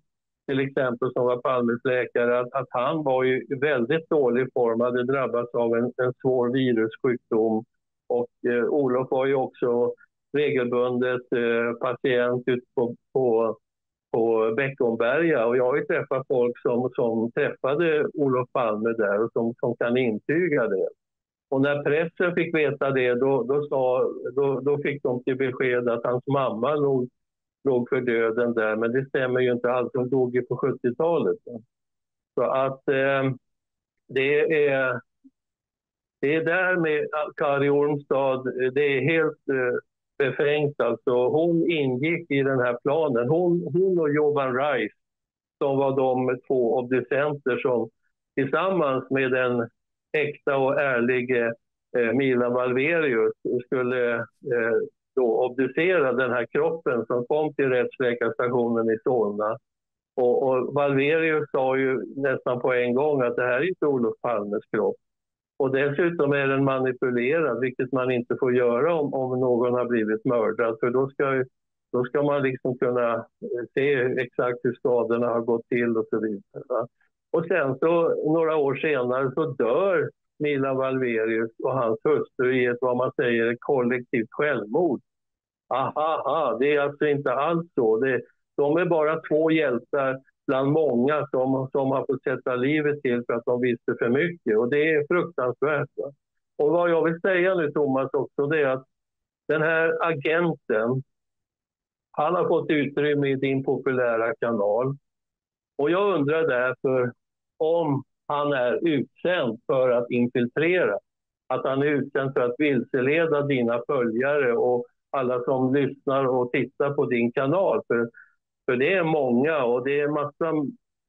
till exempel, som var Palmes läkare, att, att han var i väldigt dålig form, hade drabbats av en, en svår virussjukdom. Och eh, Olof var ju också regelbundet eh, patient ute på, på, på Beckomberga. Och jag har ju träffat folk som, som träffade Olof Palme där och som, som kan intyga det. Och när pressen fick veta det, då, då, sa, då, då fick de till besked att hans mamma låg, låg för döden där. Men det stämmer ju inte alls, hon dog ju på 70-talet. Så att eh, det är... Det är där med Kari Ormstad, det är helt eh, befängt. Alltså. Hon ingick i den här planen. Hon, hon och Jovan Rice, som var de två obducenter som tillsammans med den äkta och ärlige eh, Milan Valverius skulle eh, då obducera den här kroppen som kom till rättsläkarstationen i Solna. Och, och Valverius sa ju nästan på en gång att det här är inte Olof Palmes kropp. Och dessutom är den manipulerad, vilket man inte får göra om, om någon har blivit mördad. För då ska, då ska man liksom kunna eh, se exakt hur skadorna har gått till och så vidare. Va? Och sen så några år senare så dör Milan Valverius och hans hustru i ett vad man säger kollektivt självmord. Aha, aha, det är alltså inte alls så. Det, de är bara två hjältar bland många som, som har fått sätta livet till för att de visste för mycket. Och det är fruktansvärt. Va? Och vad jag vill säga nu, Thomas, också, det är att den här agenten, han har fått utrymme i din populära kanal. Och jag undrar därför om han är utsänd för att infiltrera. Att han är utsänd för att vilseleda dina följare och alla som lyssnar och tittar på din kanal. För för det är många och det är massa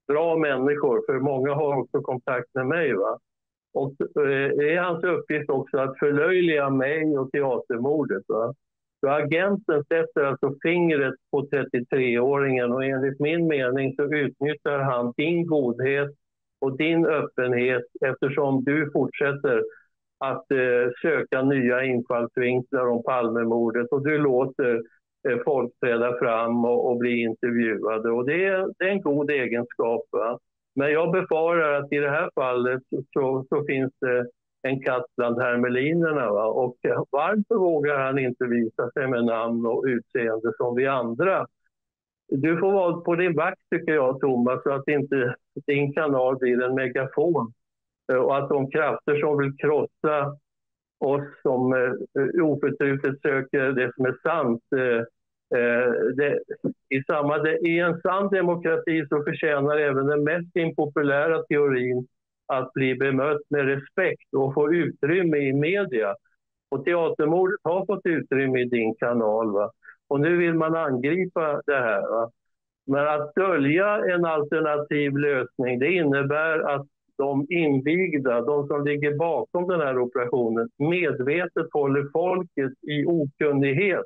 bra människor, för många har också kontakt med mig. Va? Och eh, det är hans uppgift också att förlöjliga mig och teatermordet. Va? Så agenten sätter alltså fingret på 33-åringen och enligt min mening så utnyttjar han din godhet och din öppenhet eftersom du fortsätter att eh, söka nya infallsvinklar om Palmemordet och du låter Eh, folk träda fram och, och bli intervjuade. Och det, är, det är en god egenskap. Va? Men jag befarar att i det här fallet så, så finns det en katt bland hermelinerna. Va? Och varför vågar han inte visa sig med namn och utseende som vi andra? Du får vara på din vakt tycker jag, Thomas, så att inte din kanal blir en megafon. Eh, och att de krafter som vill krossa oss som eh, oförtrutet söker det som är sant. Eh, eh, det, i, samma, det, I en sann demokrati så förtjänar även den mest impopulära teorin att bli bemött med respekt och få utrymme i media. Och teatermordet har fått utrymme i din kanal. Va? Och nu vill man angripa det här. Va? Men att dölja en alternativ lösning, det innebär att de invigda, de som ligger bakom den här operationen, medvetet håller folket i okunnighet.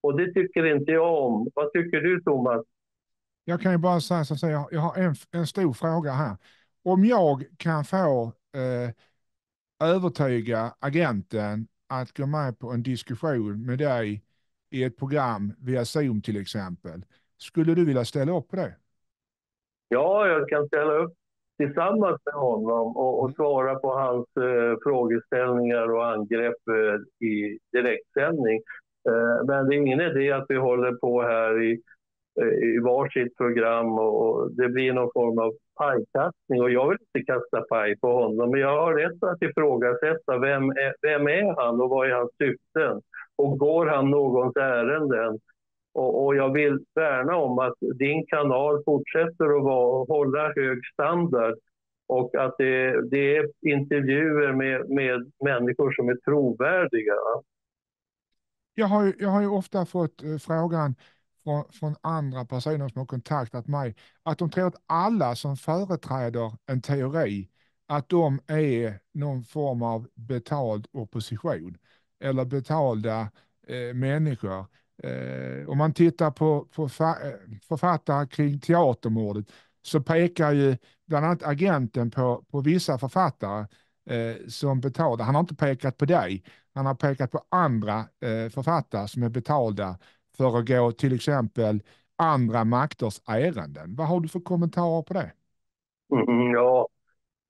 Och det tycker inte jag om. Vad tycker du, Thomas? Jag kan ju bara säga så att jag har en, en stor fråga här. Om jag kan få eh, övertyga agenten att gå med på en diskussion med dig i ett program via Zoom till exempel. Skulle du vilja ställa upp på det? Ja, jag kan ställa upp tillsammans med honom och, och mm. svara på hans eh, frågeställningar och angrepp eh, i direktsändning. Eh, men det är ingen idé att vi håller på här i, eh, i varsitt program och, och det blir någon form av pajkastning. Och jag vill inte kasta paj på honom, men jag har rätt att ifrågasätta vem är, vem är han och vad är hans syften? Och går han någons ärenden? Och, och, jag vill värna om att din kanal fortsätter att vara, hålla hög standard. Och att det, det är intervjuer med, med människor som är trovärdiga. Jag har, jag har ju ofta fått eh, frågan från, från, andra personer som har kontaktat mig att de tror att alla som företräder en teori att de är någon form av betald opposition. Eller betalda eh, människor. Eh, om man tittar på, på eh, författare kring teatermordet så pekar ju bland annat agenten på, på vissa författare eh, som betalade. Han har inte pekat på dig, han har pekat på andra eh, författare som är betalda för att gå till exempel andra makters ärenden. Vad har du för kommentarer på det? Mm, ja,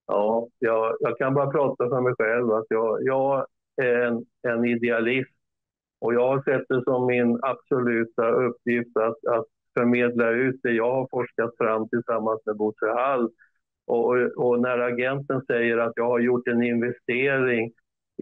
ja jag, jag, kan bara prata för mig själv. Att jag, jag är en, en idealist och jag har sett det som min absoluta uppgift att, att förmedla ut det jag har forskat fram tillsammans med Bosse Hall. Och, och, när agenten säger att jag har gjort en investering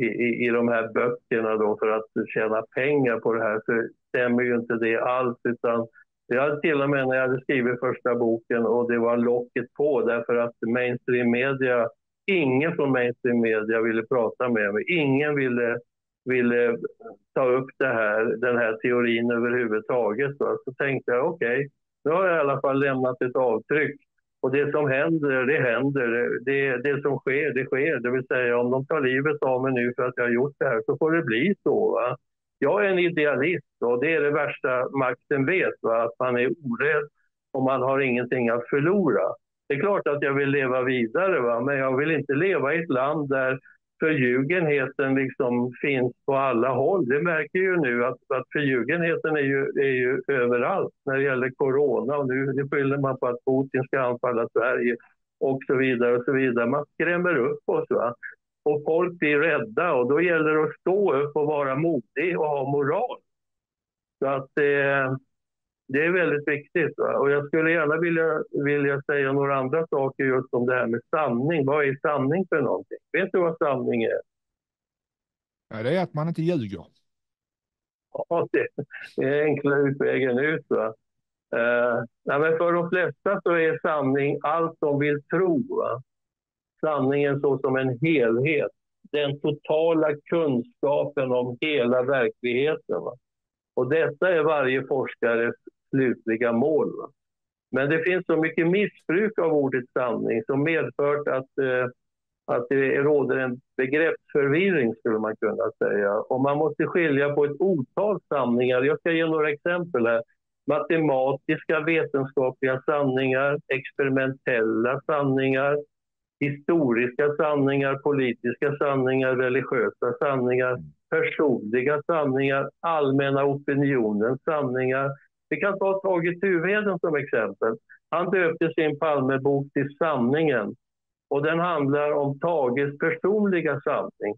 i, i, i de här böckerna då för att tjäna pengar på det här så stämmer ju inte det alls. Utan jag hade till och med när jag hade skrivit första boken och det var locket på därför att mainstream media, ingen från mainstream media ville prata med mig. Ingen ville ville eh, ta upp det här, den här teorin överhuvudtaget. Va? Så tänkte jag okej, okay, nu har jag i alla fall lämnat ett avtryck. Och det som händer, det händer. Det, det som sker, det sker. Det vill säga om de tar livet av mig nu för att jag har gjort det här så får det bli så. Va? Jag är en idealist och det är det värsta makten vet. Va? Att man är orädd och man har ingenting att förlora. Det är klart att jag vill leva vidare, va? men jag vill inte leva i ett land där förljugenheten liksom finns på alla håll. Det märker ju nu att, att förljugenheten är ju, är ju överallt när det gäller corona och nu det skyller man på att Putin ska anfalla Sverige och så vidare och så vidare. Man skrämmer upp oss va? och folk blir rädda och då gäller det att stå upp och vara modig och ha moral. Så att eh, det är väldigt viktigt. Va? Och jag skulle gärna vilja, vilja säga några andra saker just om det här med sanning. Vad är sanning för någonting? Vet du vad sanning är? Ja, det är att man inte ljuger. Ja, det, är enkla utvägen ut. Va? Uh, ja, men för de flesta så är sanning allt de vill tro. Va? Sanningen så som en helhet. Den totala kunskapen om hela verkligheten. Va? Och detta är varje forskares slutliga mål. Men det finns så mycket missbruk av ordet sanning som medfört att, eh, att det råder en begreppsförvirring skulle man kunna säga. Och man måste skilja på ett otal sanningar. Jag ska ge några exempel här. Matematiska vetenskapliga sanningar, experimentella sanningar, historiska sanningar, politiska sanningar, religiösa sanningar, personliga sanningar, allmänna opinionens sanningar, vi kan ta Tage Tuvheden som exempel. Han döpte sin Palmebok till Sanningen. Och den handlar om Tages personliga sanning.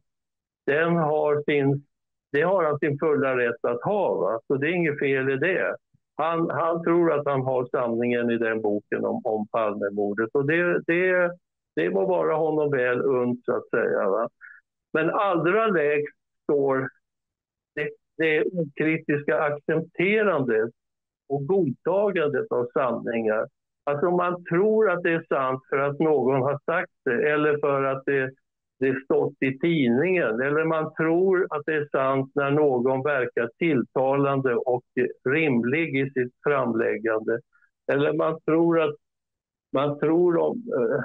Den har sin, det har han sin fulla rätt att ha, va? så det är inget fel i det. Han, han tror att han har sanningen i den boken om, om Palmemordet. Och det, det, det må vara honom väl unt, så att säga. Va? Men allra lägst står det, det okritiska accepterandet och godtagandet av sanningar. Alltså man tror att det är sant för att någon har sagt det eller för att det, det stått i tidningen. Eller man tror att det är sant när någon verkar tilltalande och rimlig i sitt framläggande. Eller man tror att, man tror om, eh,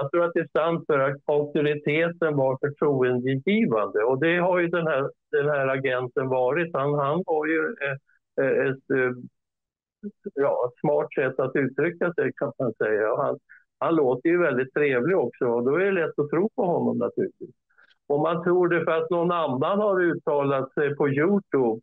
man tror att det är sant för att auktoriteten var förtroendegivande. Och det har ju den här, den här agenten varit. Han, han var ju eh, eh, ett, ett, ja, smart sätt att uttrycka sig kan man säga. Han, han låter ju väldigt trevlig också och då är det lätt att tro på honom naturligtvis. Och man tror det för att någon annan har uttalat sig på Youtube.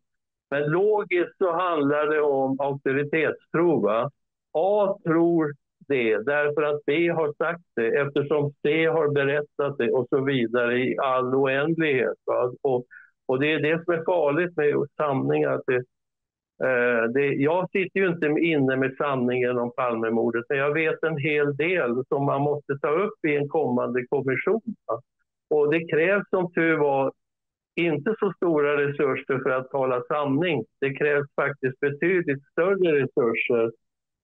Men logiskt så handlar det om auktoritetstro. Va? A tror det därför att B har sagt det eftersom C har berättat det och så vidare i all oändlighet. Va? Och, och det är det som är farligt med sanning. Att det, Eh, det, jag sitter ju inte inne med sanningen om Palmemordet, men jag vet en hel del som man måste ta upp i en kommande kommission. Och det krävs som tur var inte så stora resurser för att tala sanning. Det krävs faktiskt betydligt större resurser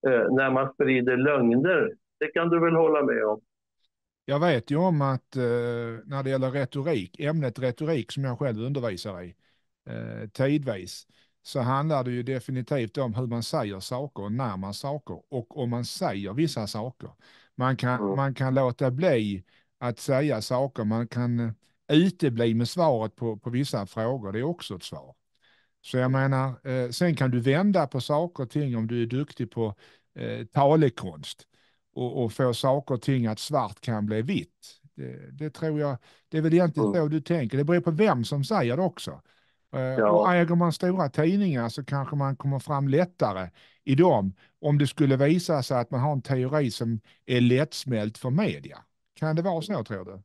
eh, när man sprider lögner. Det kan du väl hålla med om? Jag vet ju om att eh, när det gäller retorik, ämnet retorik som jag själv undervisar i eh, tidvis, så handlar det ju definitivt om hur man säger saker och när man saker och om man säger vissa saker. Man kan, mm. man kan låta bli att säga saker, man kan utebli med svaret på, på vissa frågor, det är också ett svar. Så jag menar, eh, sen kan du vända på saker och ting om du är duktig på eh, talekonst och, och få saker och ting att svart kan bli vitt. Det, det tror jag, det är väl egentligen mm. så du tänker. Det beror på vem som säger det också. Eh, ja. Och äger man stora tidningar så kanske man kommer fram lättare i dem om det skulle visa sig att man har en teori som är lättsmält för media. Kan det vara så tror du?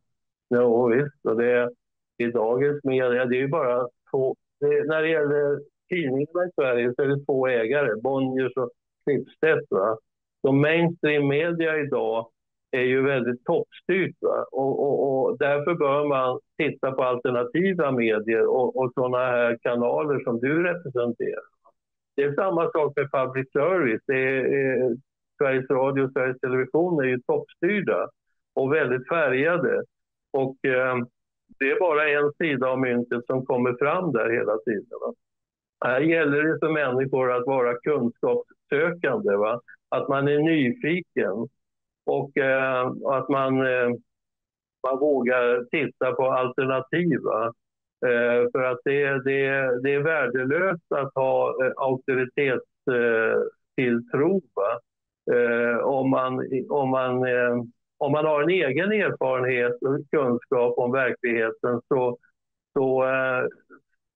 Ja visst, och det, i dagens media, det är ju bara två, det, när det gäller tidningarna i Sverige så är det två ägare, Bonniers och Schibsted. De mainstream media idag är ju väldigt toppstyrt. Och, och, och, därför bör man titta på alternativa medier och, och sådana här kanaler som du representerar. Det är samma sak med public service. Det är, Sveriges Radio och Sveriges Television är ju toppstyrda och väldigt färgade. Och eh, det är bara en sida av myntet som kommer fram där hela tiden. Va? Här gäller det för människor att vara kunskapssökande, va? att man är nyfiken och eh, att man, eh, man vågar titta på alternativ. Eh, för att det, det, det är värdelöst att ha eh, auktoritetstilltro. Eh, eh, om, man, om, man, eh, om man har en egen erfarenhet och kunskap om verkligheten så, så, eh,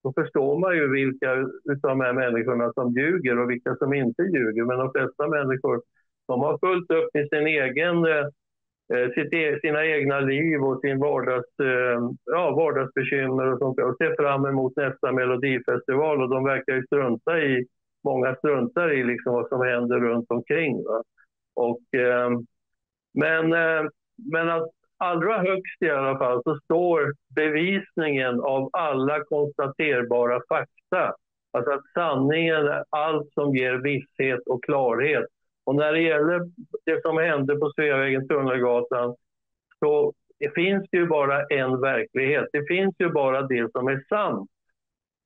så förstår man ju vilka av de här människorna som ljuger och vilka som inte ljuger. Men de flesta människor de har fullt upp med sin egen, eh, eh, sitt, e-, sina egna liv och sin vardags, eh, ja, vardagsbekymmer och sånt och ser fram emot nästa melodifestival och de verkar ju strunta i, många struntar i liksom vad som händer runt omkring. Va? Och, men, men att allra högst i alla fall så står bevisningen av alla konstaterbara fakta. Alltså att sanningen är allt som ger visshet och klarhet. Och när det gäller det som hände på Sveavägen, Tunnelgatan, så det finns ju bara en verklighet. Det finns ju bara det som är sant.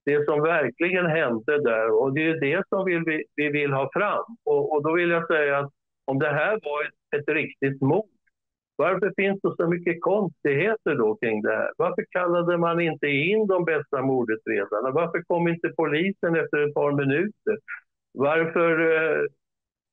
Det som verkligen hände där och det är det som vi, vi vill ha fram. Och, och, då vill jag säga att om det här var ett, ett riktigt mord, varför finns det så mycket konstigheter då kring det här? Varför kallade man inte in de bästa mordutredarna? Varför kom inte polisen efter ett par minuter? Varför eh,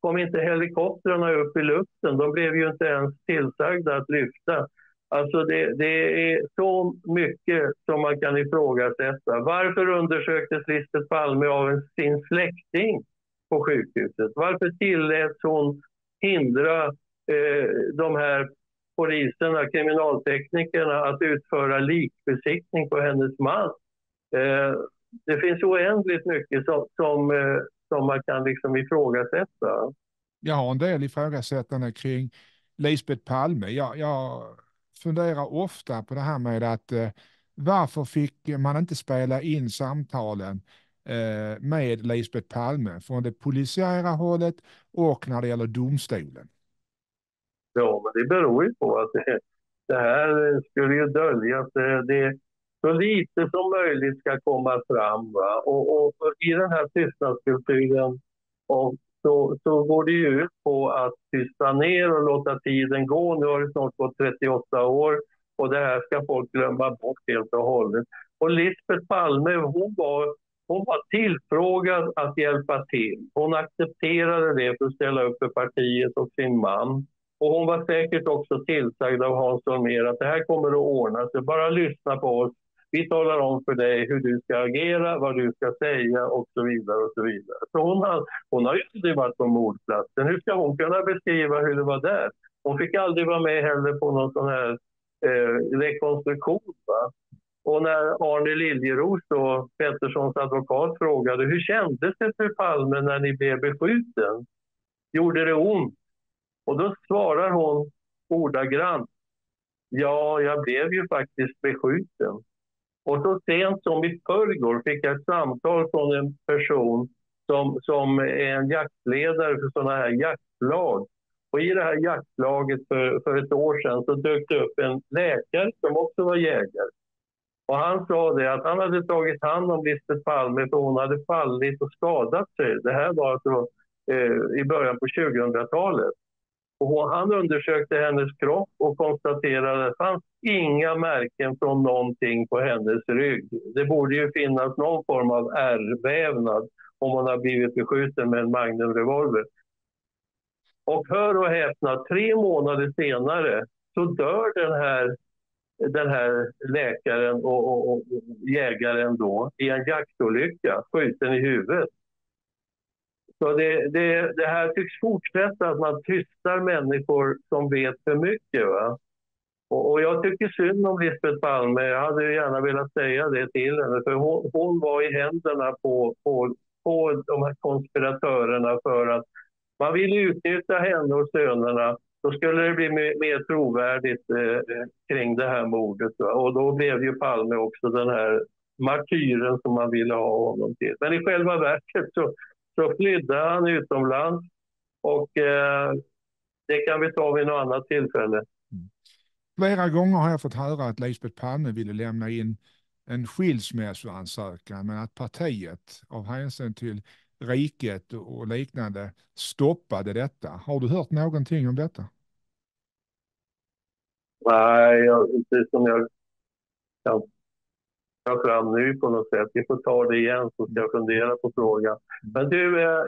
kom inte helikoptrarna upp i luften. De blev ju inte ens tillsagda att lyfta. Alltså det, det, är så mycket som man kan ifrågasätta. Varför undersöktes Lisbeth Palme av sin släkting på sjukhuset? Varför tilläts hon hindra eh, de här poliserna, kriminalteknikerna, att utföra likbesiktning på hennes man? Eh, det finns oändligt mycket som, som eh, som man kan liksom ifrågasätta. Jag har en del ifrågasättande kring Lisbeth Palme. Jag, jag funderar ofta på det här med att eh, varför fick man inte spela in samtalen eh, med Lisbeth Palme från det polisiära hållet och när det gäller domstolen? Ja, men det beror ju på att det, det här skulle ju döljas. Det, det, så lite som möjligt ska komma fram. Va? Och, och, I den här tystnadskulturen och så, så går det ju ut på att tysta ner och låta tiden gå. Nu har det snart gått 38 år och det här ska folk glömma bort helt och hållet. Och Lisbeth Palme, hon var, hon var tillfrågad att hjälpa till. Hon accepterade det för att ställa upp för partiet och sin man. Och hon var säkert också tillsagd av Hans Holmér att det här kommer att ordna sig. Bara lyssna på oss. Vi talar om för dig hur du ska agera, vad du ska säga och så vidare. och så vidare. Så hon, har, hon har ju aldrig varit på mordplatsen. Hur ska hon kunna beskriva hur det var där? Hon fick aldrig vara med heller på någon sån här eh, rekonstruktion. Va? Och när Arne Liljeros, då, Petterssons advokat, frågade hur kändes det för Palme när ni blev beskjuten? Gjorde det ont? Och då svarar hon ordagrant. Ja, jag blev ju faktiskt beskjuten. Och så sent som i förrgår fick jag ett samtal från en person som, som är en jaktledare för sådana här jaktlag. Och i det här jaktlaget för, för ett år sedan så dök det upp en läkare som också var jägare. Och han sa det att han hade tagit hand om Lisbeth Palme för hon hade fallit och skadat sig. Det här var alltså eh, i början på 2000-talet. Och han undersökte hennes kropp och konstaterade att det fanns inga märken från någonting på hennes rygg. Det borde ju finnas någon form av ärrvävnad om hon har blivit beskjuten med en Magnumrevolver. Och hör och häpna, tre månader senare så dör den här, den här läkaren och, och, och jägaren då i en jaktolycka, skjuten i huvudet. Så det, det, det, här tycks fortsätta, att man tystar människor som vet för mycket. Va? Och, och, jag tycker synd om Lisbeth Palme. Jag hade gärna velat säga det till henne, för hon, hon var i händerna på, på, på de här konspiratörerna för att man ville utnyttja henne och sönerna. Då skulle det bli mer, mer trovärdigt eh, eh, kring det här mordet. Va? Och då blev ju Palme också den här martyren som man ville ha honom till. Men i själva verket så så flydde han utomlands och eh, det kan vi ta vid något annat tillfälle. Mm. Flera gånger har jag fått höra att Lisbeth Palme ville lämna in en skilsmässoansökan men att partiet av hänsyn till riket och liknande stoppade detta. Har du hört någonting om detta? Nej, inte som jag kan fram nu på något sätt. Vi får ta det igen så ska jag fundera på frågan. Men du, eh,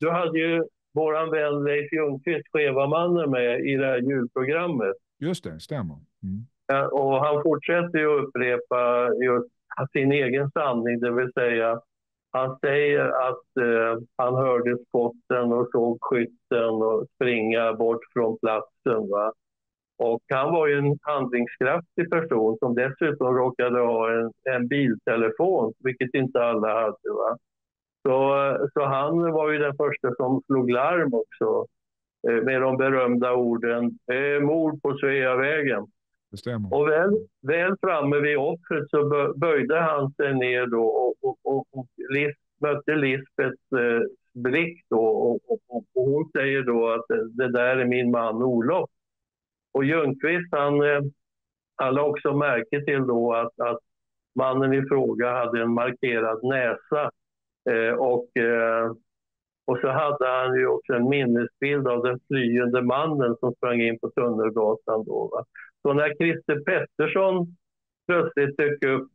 du hade ju vår vän Leif Ljungqvist, Skevamannen, med i det här julprogrammet. Just det, stämmer. Mm. Och han fortsätter ju upprepa just sin egen sanning, det vill säga han säger att eh, han hörde skotten och såg skytten och springa bort från platsen. Va? Och han var ju en handlingskraftig person som dessutom råkade ha en, en biltelefon, vilket inte alla hade. Va? Så, så han var ju den första som slog larm också eh, med de berömda orden eh, mord på Sveavägen. Och väl, väl framme vid offret så böjde han sig ner då och, och, och, och Lis, mötte Lisbeths eh, blick då och, och, och, hon säger då att det där är min man Olof. Och Ljungqvist han, eh, han lade också märke till då att, att mannen i fråga hade en markerad näsa. Eh, och, eh, och så hade han ju också en minnesbild av den flyende mannen som sprang in på Tunnelgatan. Då, va? Så när Christer Pettersson plötsligt dök upp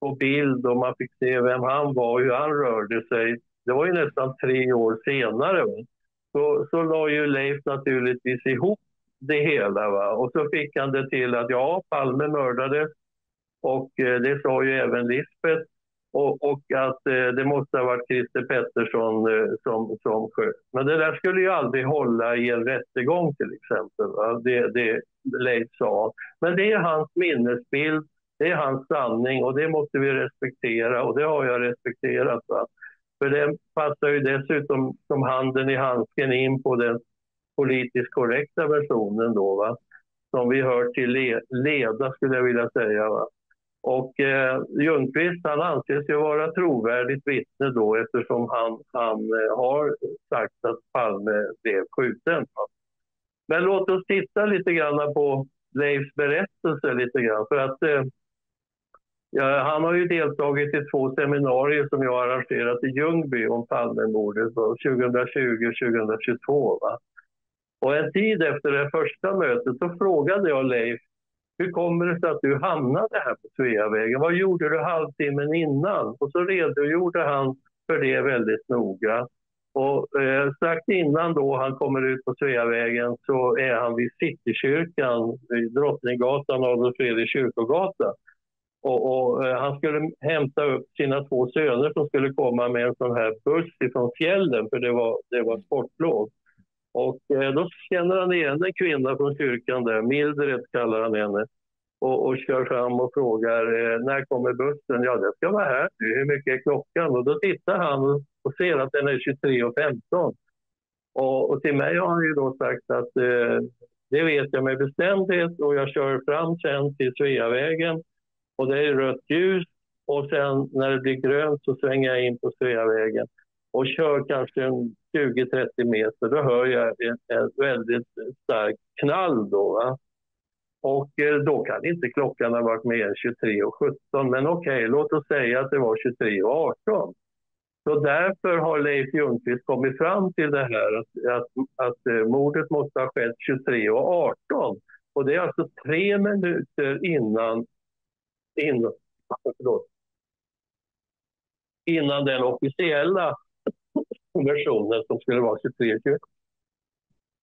på bild och man fick se vem han var och hur han rörde sig, det var ju nästan tre år senare, va? Så, så la ju Leif naturligtvis ihop det hela. Va? Och så fick han det till att ja, Palme mördades och eh, det sa ju även Lisbeth. Och, och att eh, det måste ha varit Christer Pettersson eh, som, som sköt. Men det där skulle ju aldrig hålla i en rättegång till exempel. Va? Det, det Leif sa. Men det är hans minnesbild, det är hans sanning och det måste vi respektera och det har jag respekterat. Va? För det passar ju dessutom som handen i handsken in på den politiskt korrekta versionen då, va? som vi hör till le leda skulle jag vilja säga. Va? Och eh, Ljungqvist han anses ju vara trovärdigt vittne då eftersom han, han eh, har sagt att Palme blev skjuten. Va? Men låt oss titta lite grann på Leifs berättelse lite grann. För att eh, ja, han har ju deltagit i två seminarier som jag arrangerat i Ljungby om Palmemordet 2020 och 2022. Va? Och en tid efter det första mötet så frågade jag Leif hur kommer det sig att du hamnade här på Sveavägen? Vad gjorde du halvtimmen innan? Och så redogjorde han för det väldigt noga. Och eh, strax innan då han kommer ut på Sveavägen så är han vid Citykyrkan, vid Drottninggatan, Adolf Fredrik kyrkogata. Och, och eh, han skulle hämta upp sina två söner som skulle komma med en sån här buss ifrån fjällen, för det var, det var sportlov. Och eh, då känner han igen en kvinna från kyrkan där, Mildred kallar han henne. Och, och kör fram och frågar eh, när kommer bussen? Ja, den ska vara här nu. Hur mycket är klockan? Och då tittar han och, ser att den är 23.15. Och, och till mig har han ju då sagt att eh, det vet jag med bestämdhet och jag kör fram sen till Sveavägen och det är rött ljus och sen när det blir grönt så svänger jag in på Sveavägen och kör kanske en... 20-30 meter, då hör jag en väldigt stark knall. Då, va? Och eh, då kan inte klockan ha varit mer än 23.17. Men okej, okay, låt oss säga att det var 23.18. Så därför har Leif Ljungqvist kommit fram till det här att, att, att eh, mordet måste ha skett 23.18. Och det är alltså tre minuter innan, innan, förlåt, innan den officiella versionen som skulle vara 23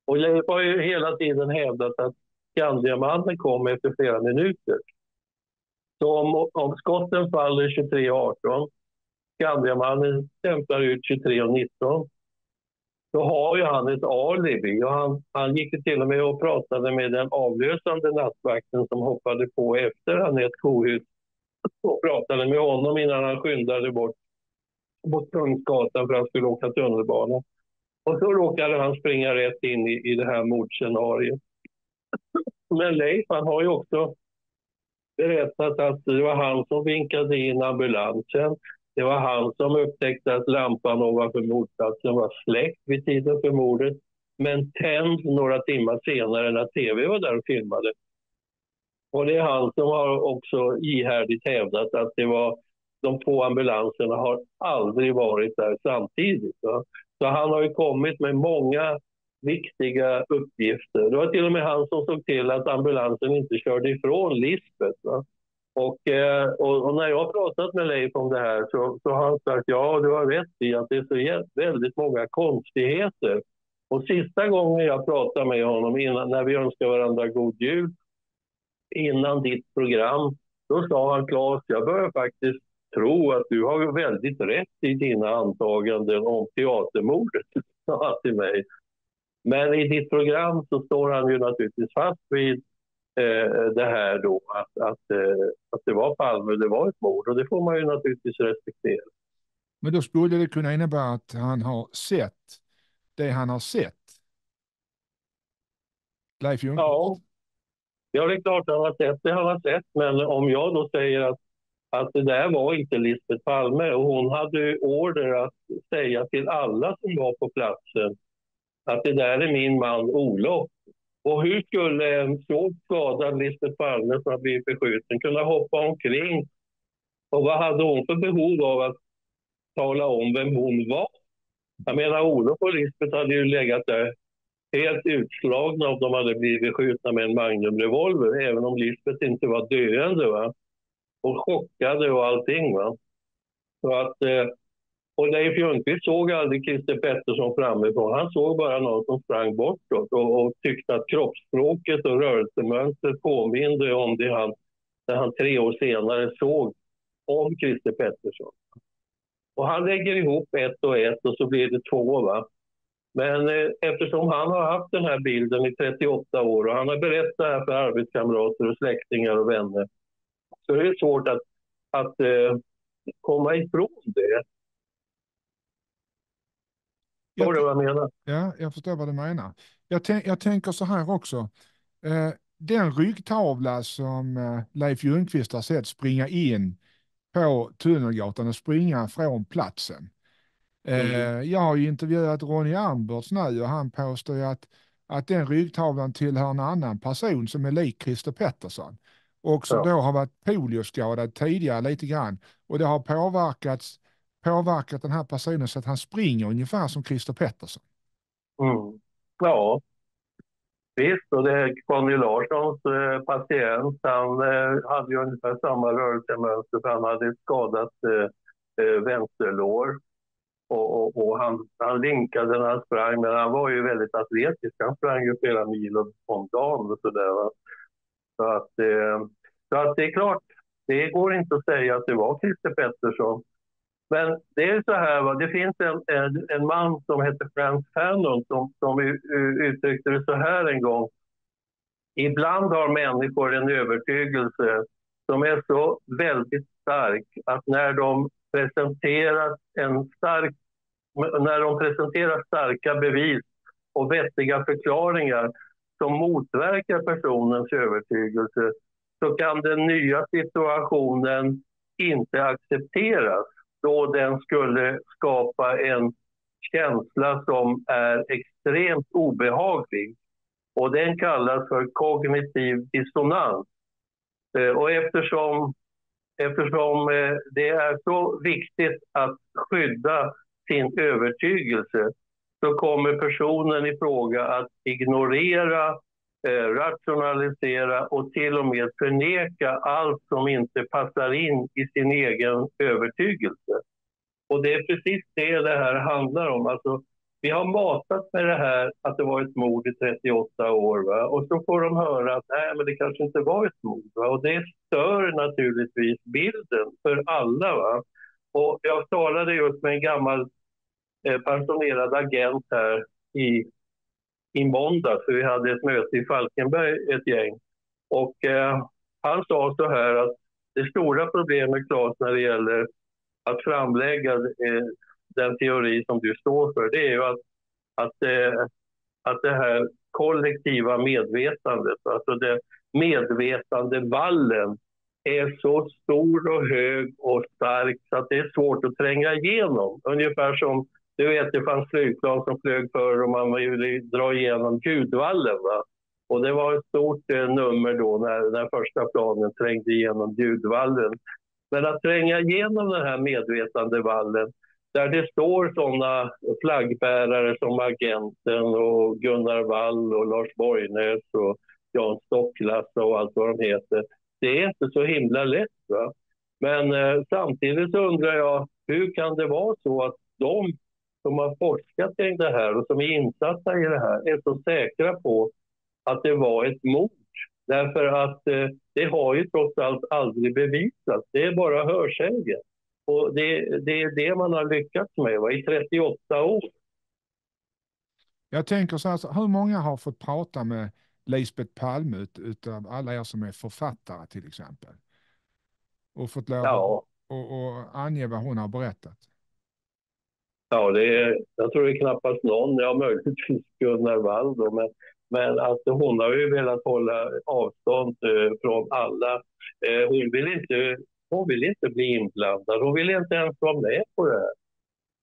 Och Leif har ju hela tiden hävdat att Skandiamannen kom efter flera minuter. Så om, om skotten faller 23.18, Skandiamannen stämplar ut 23.19, då har ju han ett alibi. Och han, han gick till och med och pratade med den avlösande nattvakten som hoppade på efter Anette Kohut och pratade med honom innan han skyndade bort mot Kungsgatan för att han skulle åka tunnelbana. Och så råkade han springa rätt in i, i det här mordscenariot. Men Leif han har ju också berättat att det var han som vinkade in ambulansen. Det var han som upptäckte att lampan ovanför mordplatsen var släckt vid tiden för mordet men tänd några timmar senare när tv var där och filmade. Och det är han som har också ihärdigt hävdat att det var de två ambulanserna har aldrig varit där samtidigt. Va? Så han har ju kommit med många viktiga uppgifter. Det var till och med han som såg till att ambulansen inte körde ifrån Lisbeth. Va? Och, eh, och, och, när jag har pratat med Leif om det här så, så har han sagt ja, du har rätt i att det är så väldigt många konstigheter. Och sista gången jag pratade med honom, innan, när vi önskade varandra god jul, innan ditt program, då sa han Claes, jag börjar faktiskt tro att du har väldigt rätt i dina antaganden om teatermordet, sa till mig. Men i ditt program så står han ju naturligtvis fast vid eh, det här då, att, att, eh, att det var Palme, det var ett mord och det får man ju naturligtvis respektera. Men då skulle det kunna innebära att han har sett det han har sett? Leif Ljungqvist? Ja. ja, det är klart han har sett det han har sett, men om jag då säger att att det där var inte Lisbeth Palme och hon hade order att säga till alla som var på platsen att det där är min man Olof. Och hur skulle en så skadad Lisbeth Palme som har blivit beskjuten kunna hoppa omkring? Och vad hade hon för behov av att tala om vem hon var? Jag menar, Olof och Lisbeth hade ju legat där helt utslagna om de hade blivit skjutna med en Magnumrevolver, även om Lisbeth inte var döende. Va? Och chockade och allting. Va? Så att, eh, och Leif Ljungqvist såg aldrig Christer Pettersson framifrån. Han såg bara någon som sprang bortåt och, och tyckte att kroppsspråket och rörelsemönstret påminde om det han, det han tre år senare såg om Christer Pettersson. Och han lägger ihop ett och ett och så blir det två. Va? Men eh, eftersom han har haft den här bilden i 38 år och han har berättat det här för arbetskamrater och släktingar och vänner så det är svårt att, att eh, komma ifrån det. Förstår du vad jag menar? Ja, jag förstår vad du menar. Jag, jag tänker så här också. Eh, den ryggtavla som eh, Leif Ljungqvist har sett springa in på Tunnelgatan och springa från platsen. Eh, mm. Jag har ju intervjuat Ronny Arnberts nu och han påstår att, att den ryggtavlan tillhör en annan person som är lik Christer Pettersson och som Ja. då har varit polioskadad tidigare lite grann och det har påverkats, påverkat den här personen så att han springer ungefär som Christer Pettersson. Mm. Ja, visst. Och det är Conny Larssons eh, patient, han eh, hade ju ungefär samma rörelsemönster för han hade skadat eh, vänsterlår. Och, och, och han, han linkade när han sprang, men han var ju väldigt atletisk. Han sprang ju flera mil om dagen och sådär. Så att, eh, så att det är klart, det går inte att säga att det var Christer Pettersson. Men det är så här, va? det finns en, en, en man som heter Frans Fanon som, som uttryckte det så här en gång. Ibland har människor en övertygelse som är så väldigt stark att när de presenterar en stark, när de presenterar starka bevis och vettiga förklaringar som motverkar personens övertygelse så kan den nya situationen inte accepteras då den skulle skapa en känsla som är extremt obehaglig. Och den kallas för kognitiv dissonans. Eh, och eftersom, eftersom eh, det är så viktigt att skydda sin övertygelse så kommer personen i fråga att ignorera, eh, rationalisera och till och med förneka allt som inte passar in i sin egen övertygelse. Och det är precis det det här handlar om. Alltså, vi har matat med det här att det var ett mord i 38 år va? och så får de höra att nej, men det kanske inte var ett mord. Va? Och det stör naturligtvis bilden för alla. Va? Och jag talade just med en gammal Eh, pensionerad agent här i, i måndags, för vi hade ett möte i Falkenberg, ett gäng. Och eh, han sa så här att det stora problemet, Claes, när det gäller att framlägga eh, den teori som du står för, det är ju att, att, eh, att det här kollektiva medvetandet, alltså det medvetandevallen är så stor och hög och stark så att det är svårt att tränga igenom. Ungefär som, du vet, det fanns flygplan som flög förr och man ville dra igenom ljudvallen. Va? Och det var ett stort eh, nummer då när, när första planen trängde igenom ljudvallen. Men att tränga igenom den här medvetandevallen där det står sådana flaggbärare som Agenten och Gunnar Wall och Lars Borgnäs och Jan Stocklassa och allt vad de heter. Det är inte så himla lätt. Va? Men eh, samtidigt så undrar jag, hur kan det vara så att de som har forskat kring det här och som är insatta i det här är så säkra på att det var ett mord? Därför att eh, det har ju trots allt aldrig bevisats. Det är bara hörsägen. Och det, det är det man har lyckats med va? i 38 år. Jag tänker så här, så hur många har fått prata med Lisbeth Palme ut, utav alla er som är författare till exempel? Och fått lov Ja, och, och ange vad hon har berättat? Ja det är, jag tror det är knappast någon. Ja, möjligtvis Gunnar Wall då, men, men att hon har ju velat hålla avstånd eh, från alla. Eh, hon, vill inte, hon vill inte bli inblandad. Hon vill inte ens vara med på det här.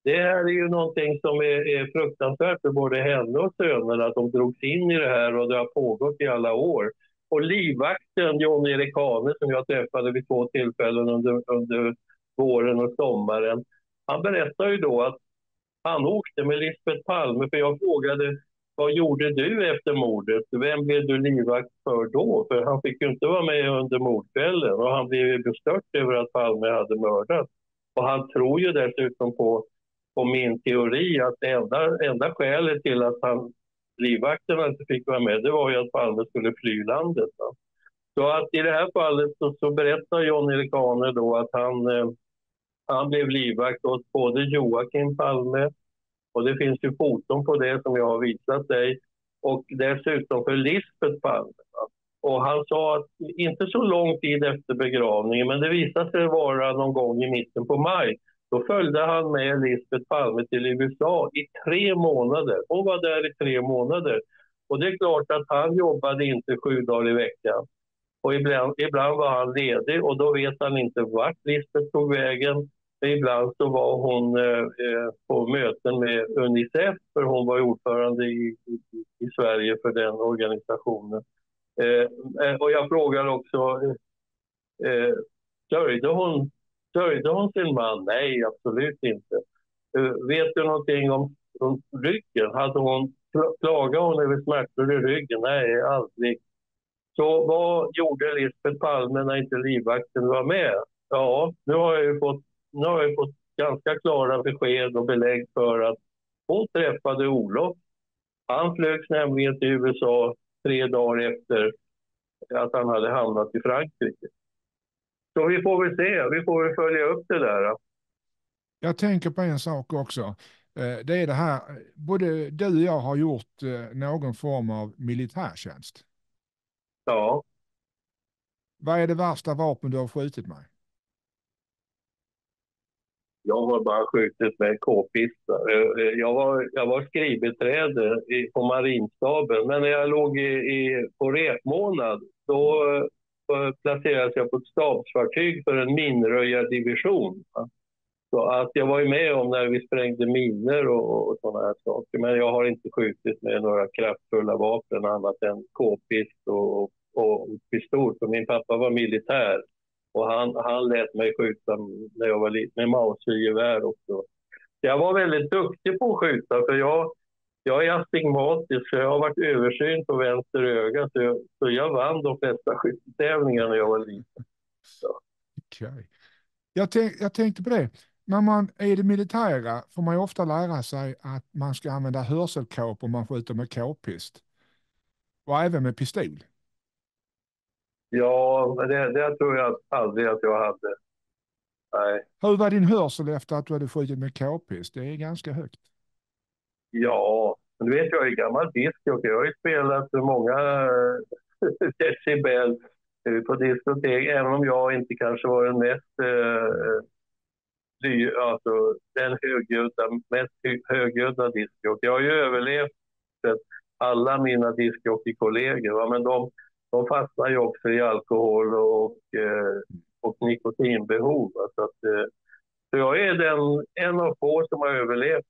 Det här är ju någonting som är, är fruktansvärt för både henne och sönerna, att de drogs in i det här och det har pågått i alla år. Och livvakten John-Erik Hane som jag träffade vid två tillfällen under, under våren och sommaren, han berättade ju då att han åkte med Lisbeth Palme, för jag frågade vad gjorde du efter mordet? Vem blev du livvakt för då? För han fick ju inte vara med under mordkvällen och han blev ju bestört över att Palme hade mördat. Och han tror ju dessutom på, på min teori att det enda, enda skälet till att han, livvakterna inte fick vara med, det var ju att Palme skulle fly landet. Va? Så att i det här fallet så, så berättar John-Erik då att han, eh, han blev livvakt åt både Joakim Palme och det finns ju foton på det som jag har visat dig. Och dessutom för Lisbeth Palme. Och han sa att inte så lång tid efter begravningen, men det visade sig vara någon gång i mitten på maj. Då följde han med Lisbeth Palme till USA i tre månader. Hon var där i tre månader. Och det är klart att han jobbade inte sju dagar i veckan. Och ibland, ibland var han ledig och då vet han inte vart Lisbeth tog vägen ibland så var hon eh, eh, på möten med Unicef, för hon var ordförande i, i, Sverige för den organisationen. Eh, och jag frågar också, eh, sörjde, hon, sörjde hon sin man? Nej, absolut inte. Vet du någonting om, om ryggen? Hade hon, klagade hon över smärtor i ryggen? Nej, aldrig. Så vad gjorde Lisbeth Palme när inte livvakten var med? Ja, nu har jag ju fått, nu har jag fått ganska klara besked och belägg för att hon träffade Olof. Han flögs nämligen till USA tre dagar efter att han hade hamnat i Frankrike. Så vi får väl se, vi får väl följa upp det där. Jag tänker på en sak också. Eh, det är det här, både du och jag har gjort eh, någon form av militärtjänst. Ja. Vad är det värsta vapen du har skjutit med? Jag har bara skjutit med k-pistar. Jag var, jag var skrivbiträde på marinstaben, men när jag låg i, i, på repmånad då placerades jag på ett stabsfartyg för en minröjardivision. Så att jag var ju med om när vi sprängde miner och, och sådana här saker. Men jag har inte skjutit med några kraftfulla vapen annat än k-pist och, och, pistol. För min pappa var militär och han, han lät mig skjuta när jag var liten med mausergevär också. Jag var väldigt duktig på att skjuta för jag, jag är astigmatisk så jag har varit översyn på vänster öga så jag, så jag vann de flesta skyttetävlingar när jag var liten. Okay. Jag, tänk, jag tänkte på det, när man är i det militära får man ju ofta lära sig att man ska använda hörselkåpor om man skjuter med k-pist. Och även med pistol. Ja, det, det tror jag aldrig att jag hade. Nej. Hur var din hörsel efter att du hade skjutit med k-pist? Det är ganska högt. Ja, men du vet jag är gammal discjockey. Jag har ju spelat många decibel på diskotek, även om jag inte kanske var den mest eh, alltså, den högljudda, mest högljudda discjockey. Jag har ju överlevt alla mina discjockeykollegor, men de, de fastnar ju också i alkohol och, eh, och nikotinbehov. Så, att, eh, så jag är den, en av få som har överlevt.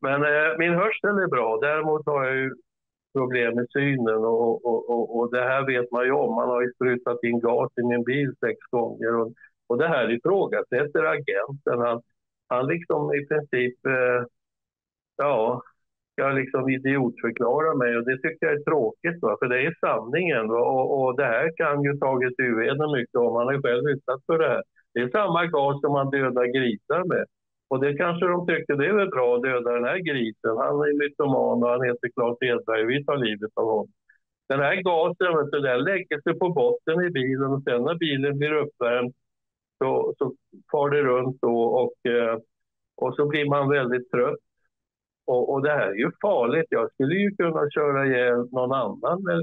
Men eh, min hörsel är bra. Däremot har jag ju problem med synen och, och, och, och, det här vet man ju om. Man har ju sprutat in gas i min bil sex gånger och, och det här ifrågasätter agenten. Han, han liksom i princip, eh, ja, ska liksom idiotförklara mig och det tycker jag är tråkigt va? för det är sanningen va? Och, och det här kan ju Tage Duveden mycket om, han är själv utsatt för det här. Det är samma gas som man dödar grisar med. Och det kanske de tyckte det är väl bra att döda den här grisen. Han är mytoman och han heter Claes Edberg vi tar livet av honom. Den här gasen du, den lägger sig på botten i bilen och sen när bilen blir uppvärmd så, så far det runt då och, eh, och så blir man väldigt trött och, och, det här är ju farligt. Jag skulle ju kunna köra ihjäl någon annan men,